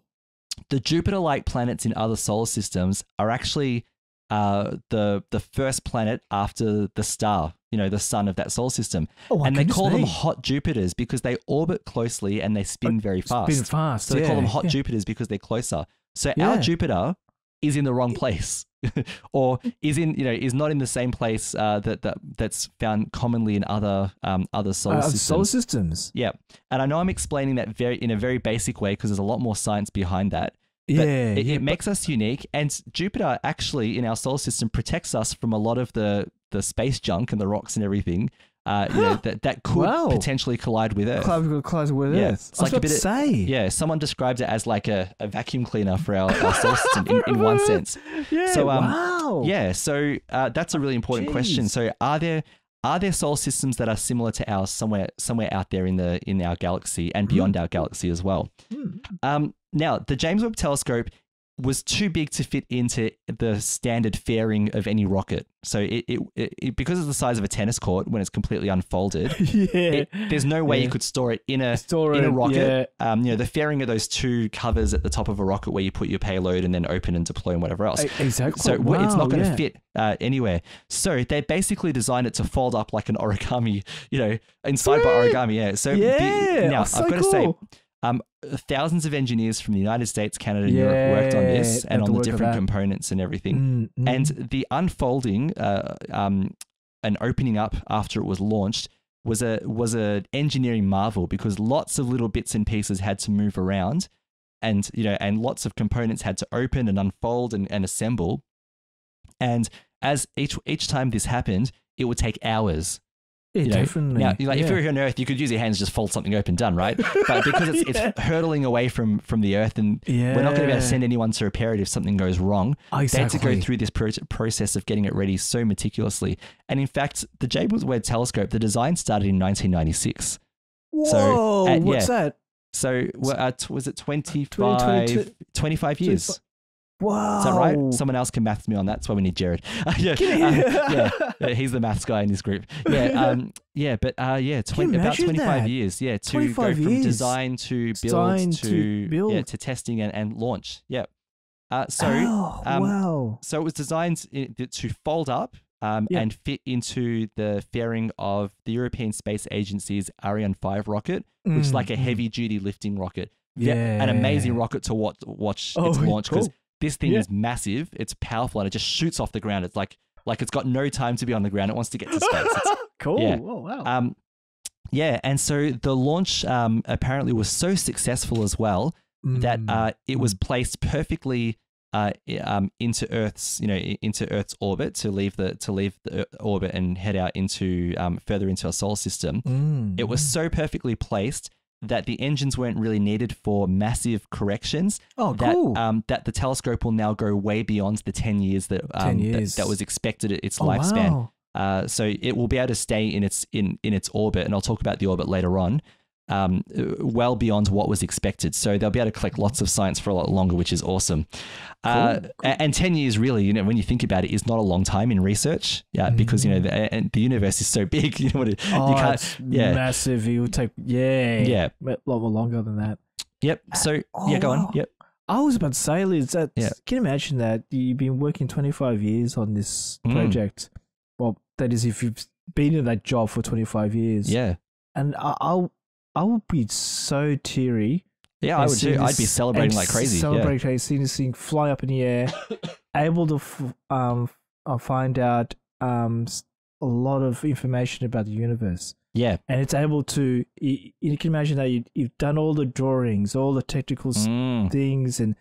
the Jupiter-like planets in other solar systems are actually uh, the the first planet after the star, you know, the sun of that solar system, Oh, and they call them hot Jupiters because they orbit closely and they spin very fast. spin fast, So they call them hot yeah. Jupiters because they're closer. So Yeah. our Jupiter is in the wrong place, or is in you know is not in the same place uh, that, that that's found commonly in other um, other solar Uh, systems. solar systems. Yeah, and I know I'm explaining that very in a very basic way because there's a lot more science behind that. But Yeah, it, yeah, it makes us unique, and Jupiter actually in our solar system protects us from a lot of the the space junk and the rocks and everything. Uh, you know, that that could Wow. potentially collide with Earth. Clouds with Yeah, Earth. it's I like a bit of- say. Yeah, someone described it as like a, a vacuum cleaner for our, our solar system in, in one sense. Yeah, So um, wow. yeah, so uh, that's a really important question. So are there are there solar systems that are similar to ours somewhere somewhere out there in the in our galaxy and beyond our galaxy as well? Um, now, the James Webb Telescope was too big to fit into the standard fairing of any rocket. So it, it, it, because it's the size of a tennis court when it's completely unfolded, yeah. it- there's no way you could store it in a Store in a rocket. Um, you know, the fairing of those two covers at the top of a rocket where you put your payload and then open and deploy and whatever else. Exactly. So w- it's not going to yeah. fit uh, anywhere. So they basically designed it to fold up like an origami, you know, inspired by origami. Yeah. So the- Yeah, now so I've got to say, cool. Um, thousands of engineers from the United States, Canada, and Europe worked on this and on the different components and everything. Mm, mm. And the unfolding, uh, um, and opening up after it was launched was a was a engineering marvel because lots of little bits and pieces had to move around, and you know, and lots of components had to open and unfold and, and assemble. And as each each time this happened, it would take hours. Yeah, you know? definitely. Now, like if Yeah. you're here on Earth, you could use your hands just fold something open, and done, right? But because it's, Yeah. it's hurtling away from from the Earth, and we're not going to be able to send anyone to repair it if something goes wrong. They had to go through this pro- process of getting it ready so meticulously. And in fact, the James Webb Telescope, the design started in 1996. Whoa, uh, what's that? So uh, t- was it 25, 2022 25 years? Wow. Is that right? Someone else can maths me on that. That's why we need Jared. yeah, uh, yeah, yeah, he's the maths guy in this group. Yeah, um, yeah, but uh, yeah, 20, about 25 that? years. Yeah, to 25 go from years. design to build Design to, to yeah build. to testing and, and launch. Yeah. Uh, so Oh, um, wow. so it was designed to fold up um, Yeah. and fit into the fairing of the European Space Agency's Ariane 5 rocket, which is Mm, like a mm. heavy duty lifting rocket. Ve- An amazing rocket to watch, watch Oh, its launch because cool. This thing Yeah. is massive, it's powerful, and it just shoots off the ground. It's like like it's got no time to be on the ground. It wants to get to space. It's, Cool. Yeah. Oh, wow. um, yeah, and so the launch um, apparently was so successful as well that Mm. uh, it was placed perfectly uh, um, into Earth's, you know, into Earth's orbit to leave the to leave the orbit and head out into um, further into our solar system. Mm, It was so perfectly placed that the engines weren't really needed for massive corrections. Oh, that, cool. Um, that the telescope will now go way beyond the ten years that 10 um, that- That, was expected at its Oh, lifespan. wow. Uh, so it will be able to stay in its in in its orbit, and I'll talk about the orbit later on. Um, uh, well beyond what was expected, so they'll be able to collect lots of science for a lot longer, which is awesome. Uh, a- And ten years, really, you know, when you think about it, is not a long time in research. Yeah, because you know, the, and the universe is so big. You know what? It, Mm. Oh, you can't. it's yeah. massive. It would take, yeah. Yeah. A lot more longer than that. Yep. So Oh, yeah, go on. Yep. I was about to say, Liz, that Yeah. can you imagine that you've been working 25 years on this Mm. project? Well, that is if you've been in that job for 25 years. Yeah. And I, I'll, I would be so teary. Yeah, I would too. I'd be celebrating like crazy. Yeah. Celebrating, seeing this thing fly up in the air, able to f- um, uh, find out um, a lot of information about the universe. Yeah. And it's able to, you, you can imagine that you, you've done all the drawings, all the technical Mm. things, and,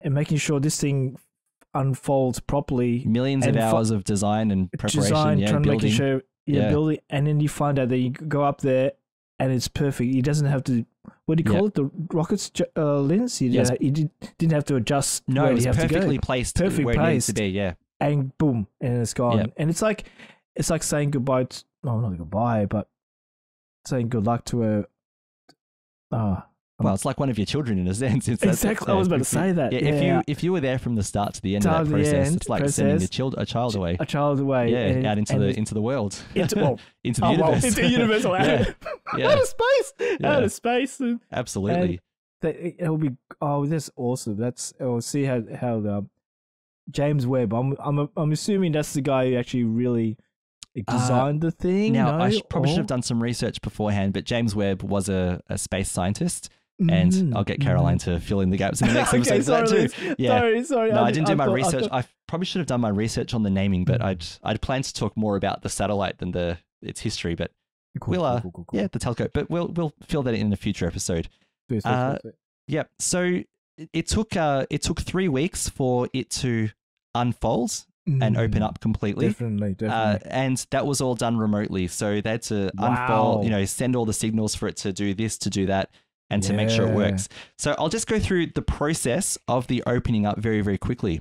and making sure this thing unfolds properly. Millions of hours of design and preparation. design, yeah, trying to building. make sure you're Yeah. building, and then you find out that you go up there and it's perfect. He doesn't have to. What do you call it? The rocket's uh, lens. He, Yes. didn't, he did, didn't have to adjust. No, where it was he have to go. perfectly placed Perfect where it needed to be. Yeah. and boom, and it's gone. Yeah. And it's like it's like saying goodbye. To, no, not goodbye, but saying good luck to a. Ah, Well, um, it's like one of your children in a sense. It's Exactly, I was about to say that, Yeah, if you if you were there from the start to the end of that process, end, it's like sending a child a child away. a child away. yeah, and- out into the into the world. into, well, into the oh, well, universe. into the universe, yeah. out, Yeah. out of space, Yeah. out of space. And, Absolutely. and that, it- it'll be oh, that's awesome. That's we'll see how how the um, James Webb. I'm I'm I'm assuming that's the guy who actually really uh, designed the thing. Now, I sh- probably should have done some research beforehand, but James Webb was a, a space scientist, and Mm, I'll get Caroline to fill in the gaps in the next Okay, episode for that sorry, too. Yeah. Sorry, sorry, No, I I, did- didn't do I my thought- I research. thought- I probably should have done my research on the naming, but I'd I'd planned to talk more about the satellite than the its history. But Cool, we'll uh, cool, cool, yeah, the telescope. But we'll we'll fill that in in a future episode. Uh. Yep. So it- took uh it took three weeks for it to unfold and open Mm, up completely. Definitely, Uh, definitely. and that was all done remotely. So they had to Wow. unfold, you know, send all the signals for it to do this, to do that, and to make sure it works. So I'll just go through the process of the opening up very, very quickly.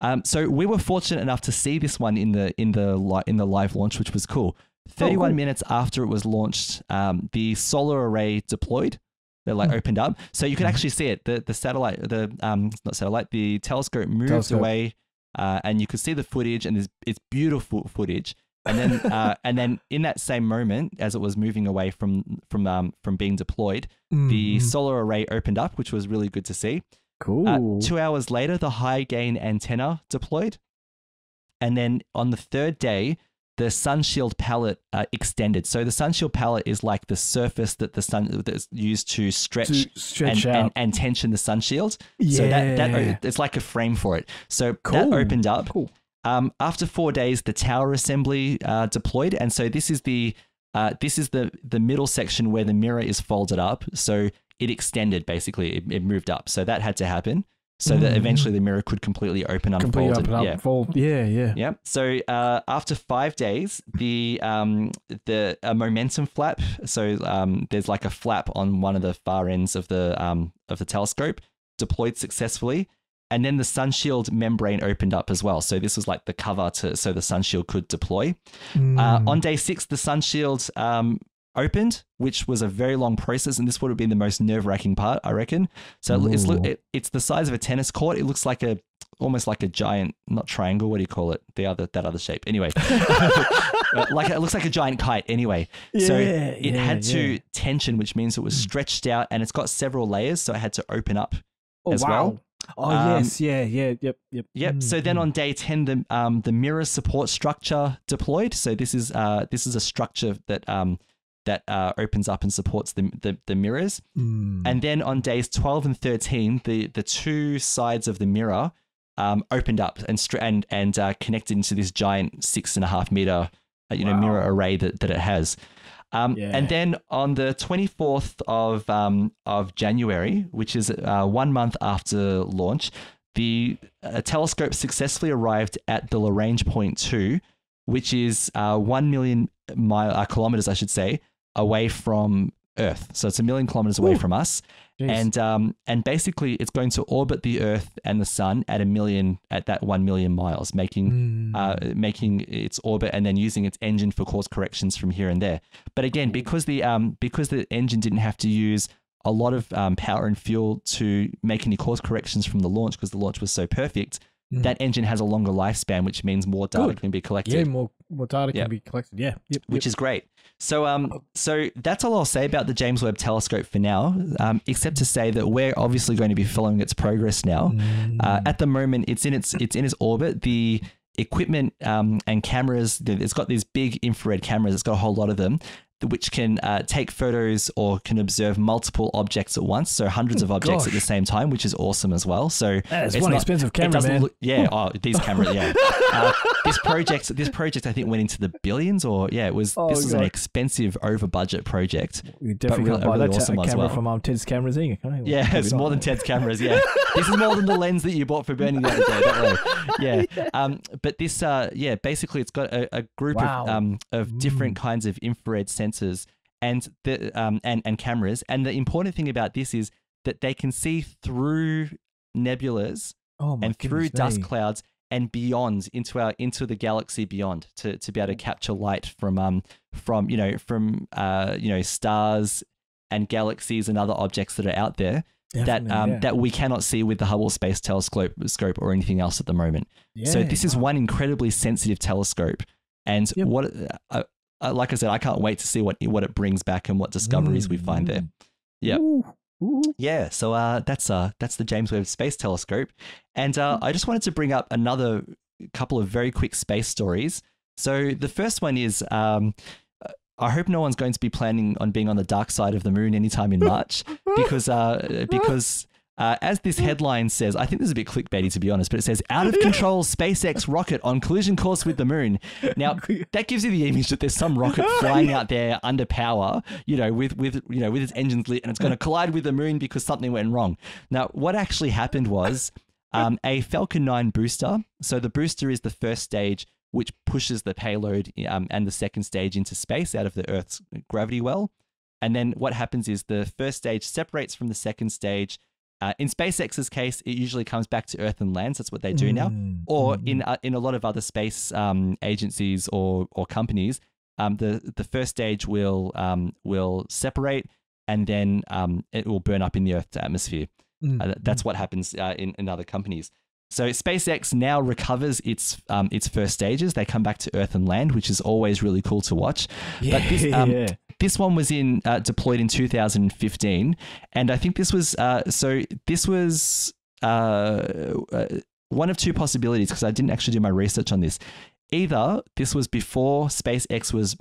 Um, so we were fortunate enough to see this one in the in the li- in the live launch, which was cool. 31 cool. minutes after it was launched, um, the solar array deployed. They like Hmm. opened up, so you can actually see it. the The satellite, the um, not satellite, the telescope moved Telescope. away, uh, and you could see the footage, and it's, it's beautiful footage. And then, uh, and then in that same moment, as it was moving away from from um, from being deployed, the Mhm. solar array opened up, which was really good to see. Cool. Uh, two hours later, the high gain antenna deployed. And then on the third day, the sunshield palette uh, extended. So the sunshield palette is like the surface that the sun that's used to stretch, To stretch and, and, out. and tension the sunshield. Yeah. So that, that it's like a frame for it. So cool. that opened up. Um, after four days, the tower assembly uh, deployed, and so this is the uh, this is the the middle section where the mirror is folded up. So it extended basically. It, it moved up. So that had to happen. So that Mhm. eventually the mirror could completely open, unfold. Completely open up, yeah. fold. Yeah, yeah. Yep. So uh, after five days, the um, the a momentum flap. So um, there's like a flap on one of the far ends of the um, of the telescope deployed successfully, and then the sunshield membrane opened up as well. So this was like the cover to so the sunshield could deploy. Uh, Mm. on day six, the sunshield um, opened, which was a very long process, and this would have been the most nerve wracking part, I reckon. So it's it, it's the size of a tennis court. It looks like a almost like a giant, not triangle. What do you call it? The other that other shape. Anyway, Uh, like it looks like a giant kite. Anyway, so it yeah, had to tension, which means it was stretched out, and it's got several layers, so it had to open up Oh, as wow. well. Oh Um, yes, yeah, yeah, yep, yep. Yep. So then Mm. on day ten, the um the mirror support structure deployed. So this is uh this is a structure that um that uh, opens up and supports the the, the mirrors. Mm. And then on days twelve and thirteen, the the two sides of the mirror um opened up and str- and and uh, connected into this giant six and a half meter uh, you know mirror array that that it has. Um, Yeah. And then on the 24th of um, of January, which is uh, one month after launch, the uh, telescope successfully arrived at the Lagrange point two, which is uh, one million mile uh, kilometers, I should say, away from Earth. So it's a million kilometers away Ooh. from us, Jeez. and um, and basically it's going to orbit the Earth and the Sun at a million at that one million miles, making Mm. uh, making its orbit and then using its engine for course corrections from here and there. But again, because the um because the engine didn't have to use a lot of um, power and fuel to make any course corrections from the launch because the launch was so perfect, Mm. that engine has a longer lifespan, which means more data Good. can be collected yeah, more more data Yep. can be collected. Yeah, yep, which yep. is great. So, um, so that's all I'll say about the James Webb Telescope for now, um, except to say that we're obviously going to be following its progress now. Uh, at the moment, it's in its it's in its orbit. The equipment um, and cameras, it's got these big infrared cameras. It's got a whole lot of them, th- which can uh, take photos or can observe multiple objects at once, so hundreds of objects at the same time, which is awesome as well. So it's one not- expensive camera, man. look- yeah, oh, these cameras, yeah. Uh, this project, this project, I think went into the billions, or yeah, it was. Oh, this was an expensive, over budget project. You but definitely really- buy really that awesome camera well. from um, Ted's Cameras. Yeah, it's more than Ted's cameras. Yeah, this is more than the lens that you bought for Bernie the other day. Don't worry. Yeah, um, but this, uh, yeah, basically, it's got a, a group Wow. of um of different Mm. kinds of infrared sensors and the um and and cameras. And the important thing about this is that they can see through nebulas Oh and through goodness dust clouds and beyond into our into the galaxy beyond to, to be able to capture light from um from you know from uh you know stars and galaxies and other objects that are out there that um yeah. that we cannot see with the Hubble Space Telescope scope or anything else at the moment. so Yeah, this is one incredibly sensitive telescope, and Yep. what uh, uh, like I said, I can't wait to see what what it brings back and what discoveries we find there. Yeah. Ooh, ooh. Yeah, so uh, that's uh, that's the James Webb Space Telescope, and uh, I just wanted to bring up another couple of very quick space stories. So the first one is, um, I hope no one's going to be planning on being on the dark side of the moon anytime in March, because uh, because. Uh, as this headline says, I think this is a bit clickbaity to be honest, but it says out of control SpaceX rocket on collision course with the moon. Now that gives you the image that there's some rocket flying out there under power, you know, with with you know with its engines lit, and it's going to collide with the moon because something went wrong. Now, what actually happened was um, a Falcon 9 booster. So the booster is the first stage which pushes the payload um, and the second stage into space out of the Earth's gravity well. And then what happens is the first stage separates from the second stage. Uh, in SpaceX's case, it usually comes back to Earth and lands. That's what they do now. Mm, Or in uh, in a lot of other space um, agencies or or companies, um, the the first stage will um, will separate, and then um, it will burn up in the Earth's atmosphere. Mm, Uh, that's what happens uh, in in other companies. So SpaceX now recovers its um, its first stages. They come back to Earth and land, which is always really cool to watch. But this, um, Yeah. This one was in uh, deployed in 2015, and I think this was uh, so. This was uh, uh, one of two possibilities because I didn't actually do my research on this. Either this was before SpaceX was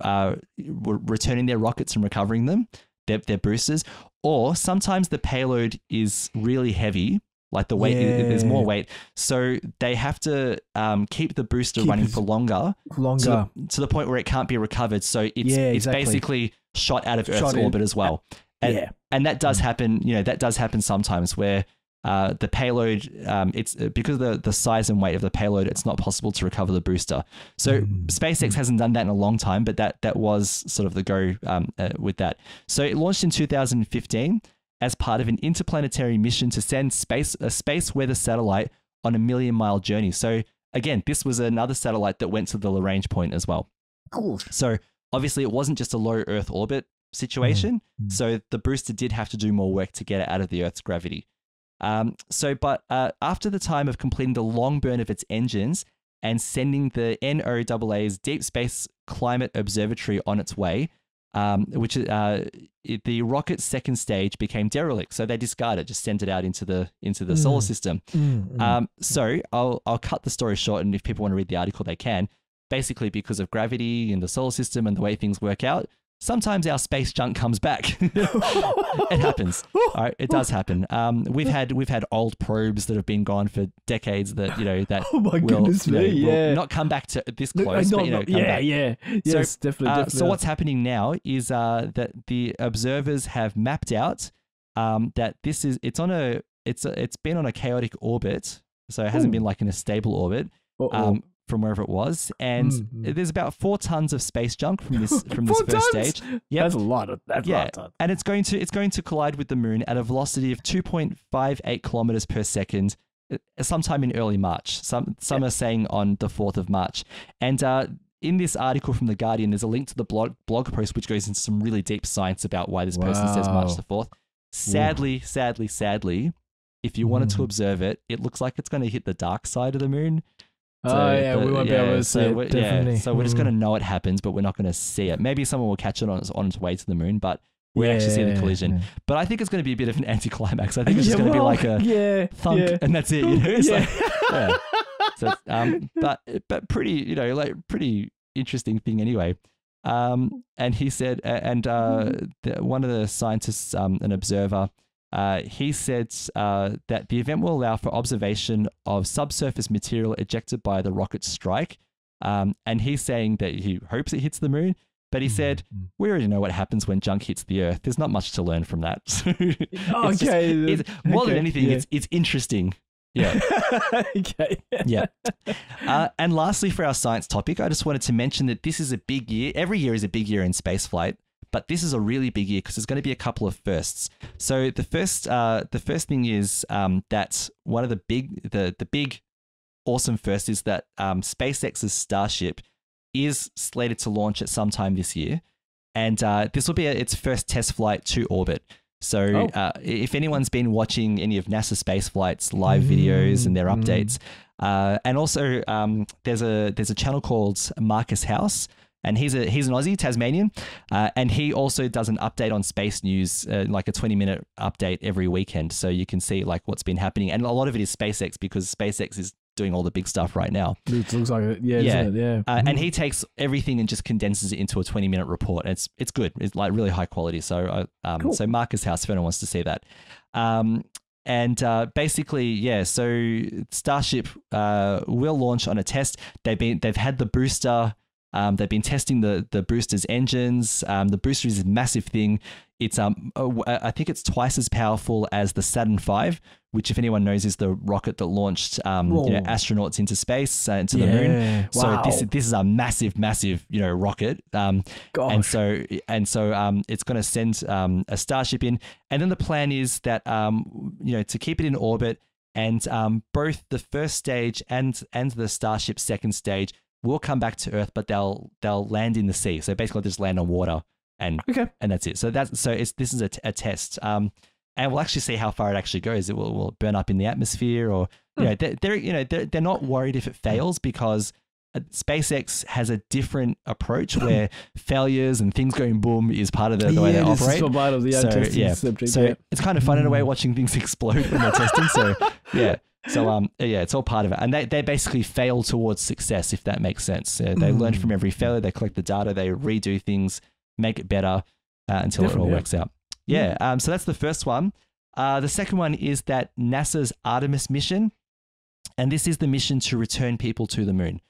uh, returning their rockets and recovering them, their, their boosters, or sometimes the payload is really heavy, like the weight, there's more weight. So they have to um, keep the booster Keep running for longer, longer. to the, to the point where it can't be recovered. So it's, Yeah, it's exactly. basically shot out of Earth's Shot in. orbit as well. And, Yeah. and that does happen, you know, that does happen sometimes where uh, the payload, um, it's because of the, the size and weight of the payload, it's not possible to recover the booster. So SpaceX hasn't done that in a long time, but that that was sort of the go um, uh, with that. So it launched in 2015 as part of an interplanetary mission to send space a space weather satellite on a million mile journey. So again, this was another satellite that went to the Lagrange point as well. Cool. So obviously, it wasn't just a low Earth orbit situation. So the booster did have to do more work to get it out of the Earth's gravity. Um, so, but uh, after the time of completing the long burn of its engines and sending the NOAA's Deep Space Climate Observatory on its way, um, which uh, it, the rocket's second stage became derelict. So they discarded, it, just sent it out into the into the solar Mm. system. Mm, mm. Um, so I'll I'll cut the story short, and if people want to read the article, they can. Basically, because of gravity in the solar system and the way things work out, sometimes our space junk comes back. it happens. All right, it does happen. Um, we've had we've had old probes that have been gone for decades that you know that Oh my will, goodness you know, me, yeah. not come back to this close, no, but you know, no, come yeah, back. yeah. So, Yes, definitely, uh, definitely. So what's happening now is uh, that the observers have mapped out um, that this is it's on a it's a, it's been on a chaotic orbit, so it hasn't Ooh. been like in a stable orbit um, from wherever it was, and Mm, mm. there's about four tons of space junk from this from this first tons? stage. Yep. That's a lot of that's a yeah, lot of tons. and it's going to it's going to collide with the moon at a velocity of 2.58 kilometers per second, uh, sometime in early March. Some some are saying on the 4th of March, and uh, in this article from the Guardian, there's a link to the blog blog post which goes into some really deep science about why this person says March the 4th. Sadly, sadly, sadly, if you wanted to Mm. observe it, it looks like it's going to hit the dark side of the moon. Oh, yeah, we won't be able to so see it, we're- definitely. so we're just going to know it happens, but we're not going to see it. Maybe someone will catch it on its, on its way to the moon, but we actually see the collision. yeah. But I think it's going to be a bit of an anticlimax. I think it's just going to be like a yeah, thunk, yeah. and that's it. You know, It's Yeah. like- yeah. So, um, but but pretty, you know, like pretty interesting thing anyway. Um, and he said, and uh, the, one of the scientists, um, an observer, uh, he said uh, that the event will allow for observation of subsurface material ejected by the rocket strike. Um, and he's saying that he hopes it hits the moon. But he said, we already know what happens when junk hits the Earth. There's not much to learn from that. It's just- Okay, it's- more than anything, yeah. it's it's interesting. Yeah. okay. yeah. Uh, and lastly, for our science topic, I just wanted to mention that this is a big year. Every year is a big year in spaceflight, but this is a really big year because there's going to be a couple of firsts. So the first, uh, the first thing is um, that one of the big, the the big, awesome first is that um, SpaceX's Starship is slated to launch at some time this year, and uh, this will be its first test flight to orbit. So, Oh. uh, if anyone's been watching any of NASA space flights, live videos, and their Mm, mm. updates, uh, and also um, there's a there's a channel called Marcus House, and he's a he's an Aussie Tasmanian, uh, and he also does an update on space news, uh, like a 20 minute update every weekend, so you can see like what's been happening, and a lot of it is SpaceX because SpaceX is doing all the big stuff right now. Looks, looks like it. Yeah, Yeah. Isn't it? yeah. Uh, and Mhm. he takes everything and just condenses it into a 20 minute report. It's it's good. It's like really high quality. So uh, um, Cool. so Marcus House, if anyone wants to see that. Um, and uh, basically, yeah. So Starship uh, will launch on a test. They've been they've had the booster. Um, they've been testing the the booster's engines. Um, the booster is a massive thing. It's um, I think it's twice as powerful as the Saturn V, which, if anyone knows, is the rocket that launched um, you know, astronauts into space uh, into the Yeah, moon. So this this is a massive, massive you know rocket. Um, and so and so um, it's going to send um, a Starship in, and then the plan is that um, you know to keep it in orbit, and um, both the first stage and and the Starship second stage will come back to Earth, but they'll they'll land in the sea. So basically, just land on water, and Okay. and that's it. So that's so it's this is a, t- a test. Um, and we'll actually see how far it actually goes. It will, will it burn up in the atmosphere, or you know, they're, they're you know they're, they're not worried if it fails because uh, SpaceX has a different approach where failures and things going boom is part of the, the way they this operate. part of the so, yeah. subject, so yeah. it's kind of fun in a way Mm. watching things explode when they're testing. So yeah. So um yeah, it's all part of it, and they, they basically fail towards success if that makes sense. Uh, they learn Mm. from every failure, they collect the data, they redo things, make it better uh, until it all Definitely, yeah. works out. Yeah. Um. So that's the first one. Uh, the second one is that NASA's Artemis mission, and this is the mission to return people to the moon.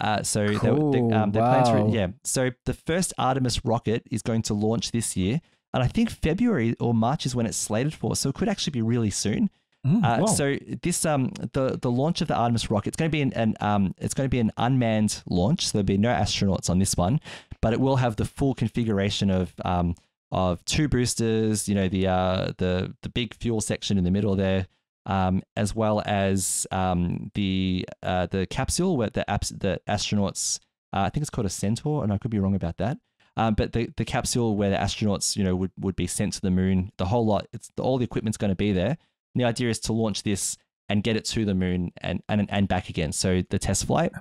Uh, so they- they, Cool, um, they're planning to, wow. yeah. So the first Artemis rocket is going to launch this year, and I think February or March is when it's slated for. So it could actually be really soon. Mm, Uh, wow. So this um the the launch of the Artemis rocket it's going to be an, an um it's going to be an unmanned launch. So there'll be no astronauts on this one, but it will have the full configuration of um of two boosters. You know the uh the the big fuel section in the middle there. Um, as well as um, the uh, the capsule where the apps the astronauts uh, I think it's called a Centaur, and I could be wrong about that. Um, but the, the capsule where the astronauts, you know, would, would be sent to the moon, the whole lot, it's all the equipment's going to be there. And the idea is to launch this and get it to the moon and, and, and back again. So the test flight.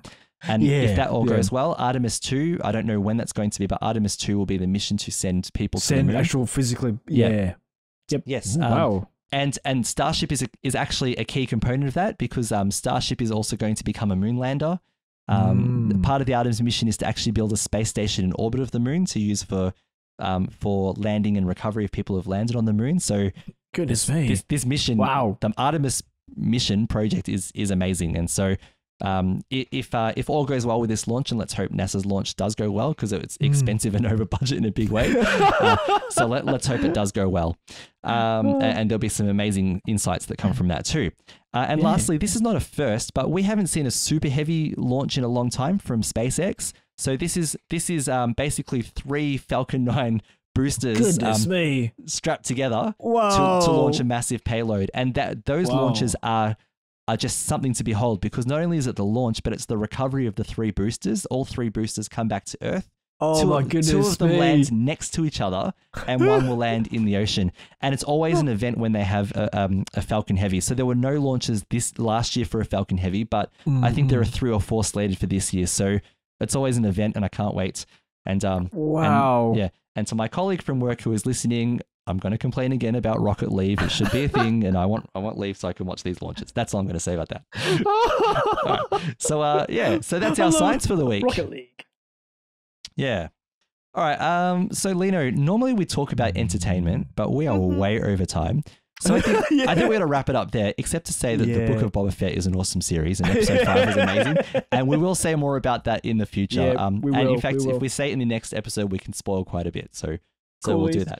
And Yeah, if that all yeah. goes well, Artemis 2, I don't know when that's going to be, but Artemis 2 will be the mission to send people to the Send moon. actual physically. Yeah. Yeah. Yep. Yes. Ooh, um, wow. And and Starship is a, is actually a key component of that because um, Starship is also going to become a moon lander. Um, Mm. Part of the Artemis mission is to actually build a space station in orbit of the moon to use for um, for landing and recovery of people who have landed on the moon. So Goodness this, me. this this mission, Wow. the Artemis mission project is is amazing. And so um, if uh, if all goes well with this launch, and let's hope NASA's launch does go well because it's Mm. expensive and over budget in a big way. Uh, so let, let's hope it does go well. Um, and, there'll be some amazing insights that come from that too. Uh, and Yeah. lastly, this is not a first, but we haven't seen a super heavy launch in a long time from SpaceX. So this is this is um, basically three Falcon 9 boosters um, me. strapped together to, to launch a massive payload. And that those Wow. launches are are just something to behold because not only is it the launch, but it's the recovery of the three boosters. All three boosters come back to Earth. Oh two, my of- goodness two of them me. land next to each other, and one will land in the ocean. And it's always an event when they have a, um, a Falcon Heavy. So there were no launches this last year for a Falcon Heavy, but I think there are Mhm. three or four slated for this year. So it's always an event, and I can't wait. And um, and- Wow. yeah. And to my colleague from work who is listening, I'm going to complain again about Rocket Leave. It should be a thing, and I want I want leave so I can watch these launches. That's all I'm going to say about that. Right. So uh, yeah, so that's our science for the week. Rocket League. Yeah. All right. Um. So Lino, normally we talk about entertainment, but we are Mm-hmm. way over time. So I think I think we're gonna wrap it up there. Except to say that the Book of Boba Fett is an awesome series, and episode five is amazing, and we will say more about that in the future. Yeah, um, we and in fact, we if we say it in the next episode, we can spoil quite a bit. So so we'll do that.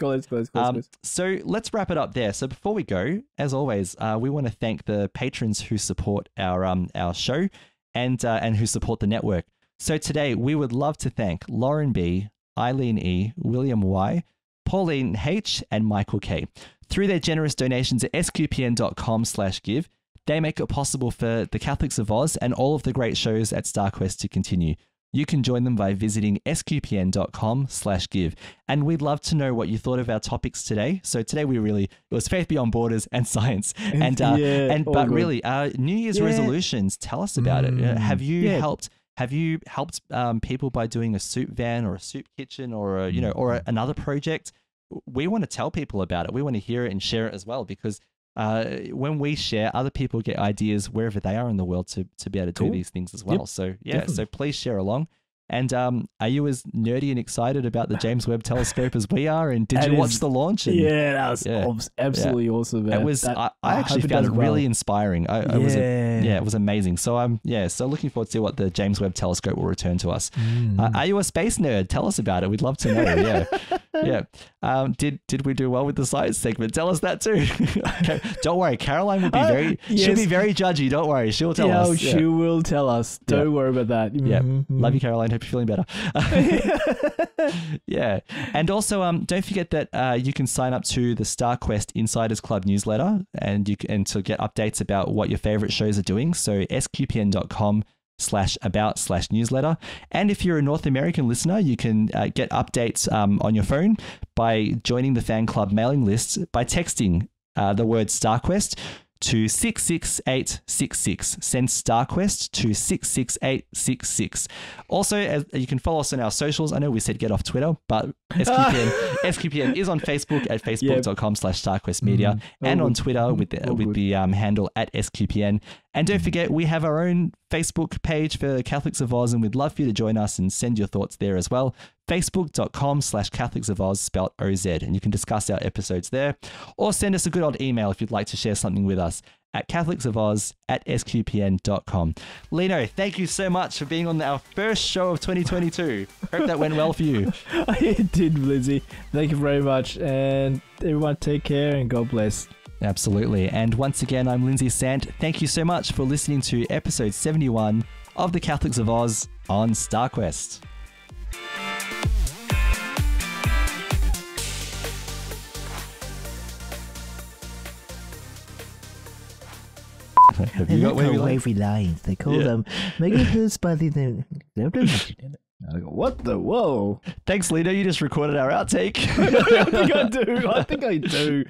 Um, so let's wrap it up there. So before we go, as always, uh, we want to thank the patrons who support our um our show and uh, and who support the network. So today we would love to thank Lauren B, Eileen E, William Y, Pauline H, and Michael K. Through their generous donations at sqpn.com/give, they make it possible for the Catholics of Oz and all of the great shows at StarQuest to continue. You can join them by visiting sqpn.com/give. And we'd love to know what you thought of our topics today. So today we really it was faith beyond borders and science. And uh, Yeah, and but good. really, uh, New Year's Yeah. resolutions. Tell us about it. Uh, Mm, have you yeah. helped? Have you helped um, people by doing a soup van or a soup kitchen or a, you know or a, another project? We want to tell people about it. We want to hear it and share it as well because uh, when we share, other people get ideas wherever they are in the world to to be able to Cool. do these things as well. Yep, So yeah, definitely. so please share along. And um, are you as nerdy and excited about the James Webb Telescope as we are? And did That you watch is- the launch? And, yeah, that was yeah, abs- absolutely awesome. It was. That- I, I actually hope found it really well. inspiring. I, I was. A, Yeah. yeah, it was amazing. So I'm. yeah. So looking forward to see what the James Webb Telescope will return to us. Mm. Uh, are you a space nerd? Tell us about it. We'd love to know. Yeah, yeah. Um, did did we do well with the science segment? Tell us that too. Okay, Don't worry, Caroline will be Uh, very. She'll be very judgy. Don't worry, she'll tell yeah, us. she will tell us. Don't worry about that. Yeah. Mhm, Love you, Caroline. Feeling better. yeah. And also, um, don't forget that uh, you can sign up to the StarQuest Insiders Club newsletter and you can, and to get updates about what your favorite shows are doing. So sqpn.com slash about slash newsletter. And if you're a North American listener, you can uh, get updates um, on your phone by joining the fan club mailing list by texting uh, the word StarQuest to 66866. Send StarQuest to 66866. Also, as, you can follow us on our socials. I know we said get off Twitter, but SQPN, SQPN is on Facebook at facebook.com slash StarQuest Media Mhm. and on. Twitter with the, with the um, handle at SQPN. And don't forget, we have our own Facebook page for Catholics of Oz, and we'd love for you to join us and send your thoughts there as well. Facebook.com slash Catholics of Oz, spelt OZ, and you can discuss our episodes there. Or send us a good old email if you'd like to share something with us at Catholics of Oz at sqpn.com. Lino, thank you so much for being on our first show of 2022. Hope that went well for you. it did, Lizzie. Thank you very much. And everyone, take care and God bless. Absolutely. And once again, I'm Lindsay Sant. Thank you so much for listening to episode 71 of the Catholics of Oz on StarQuest. Have you got wavy lines? wavy lines. They call Yeah. them megahertz by the. What the? Whoa. Thanks, Lino. You just recorded our outtake. I think I do. I think I do.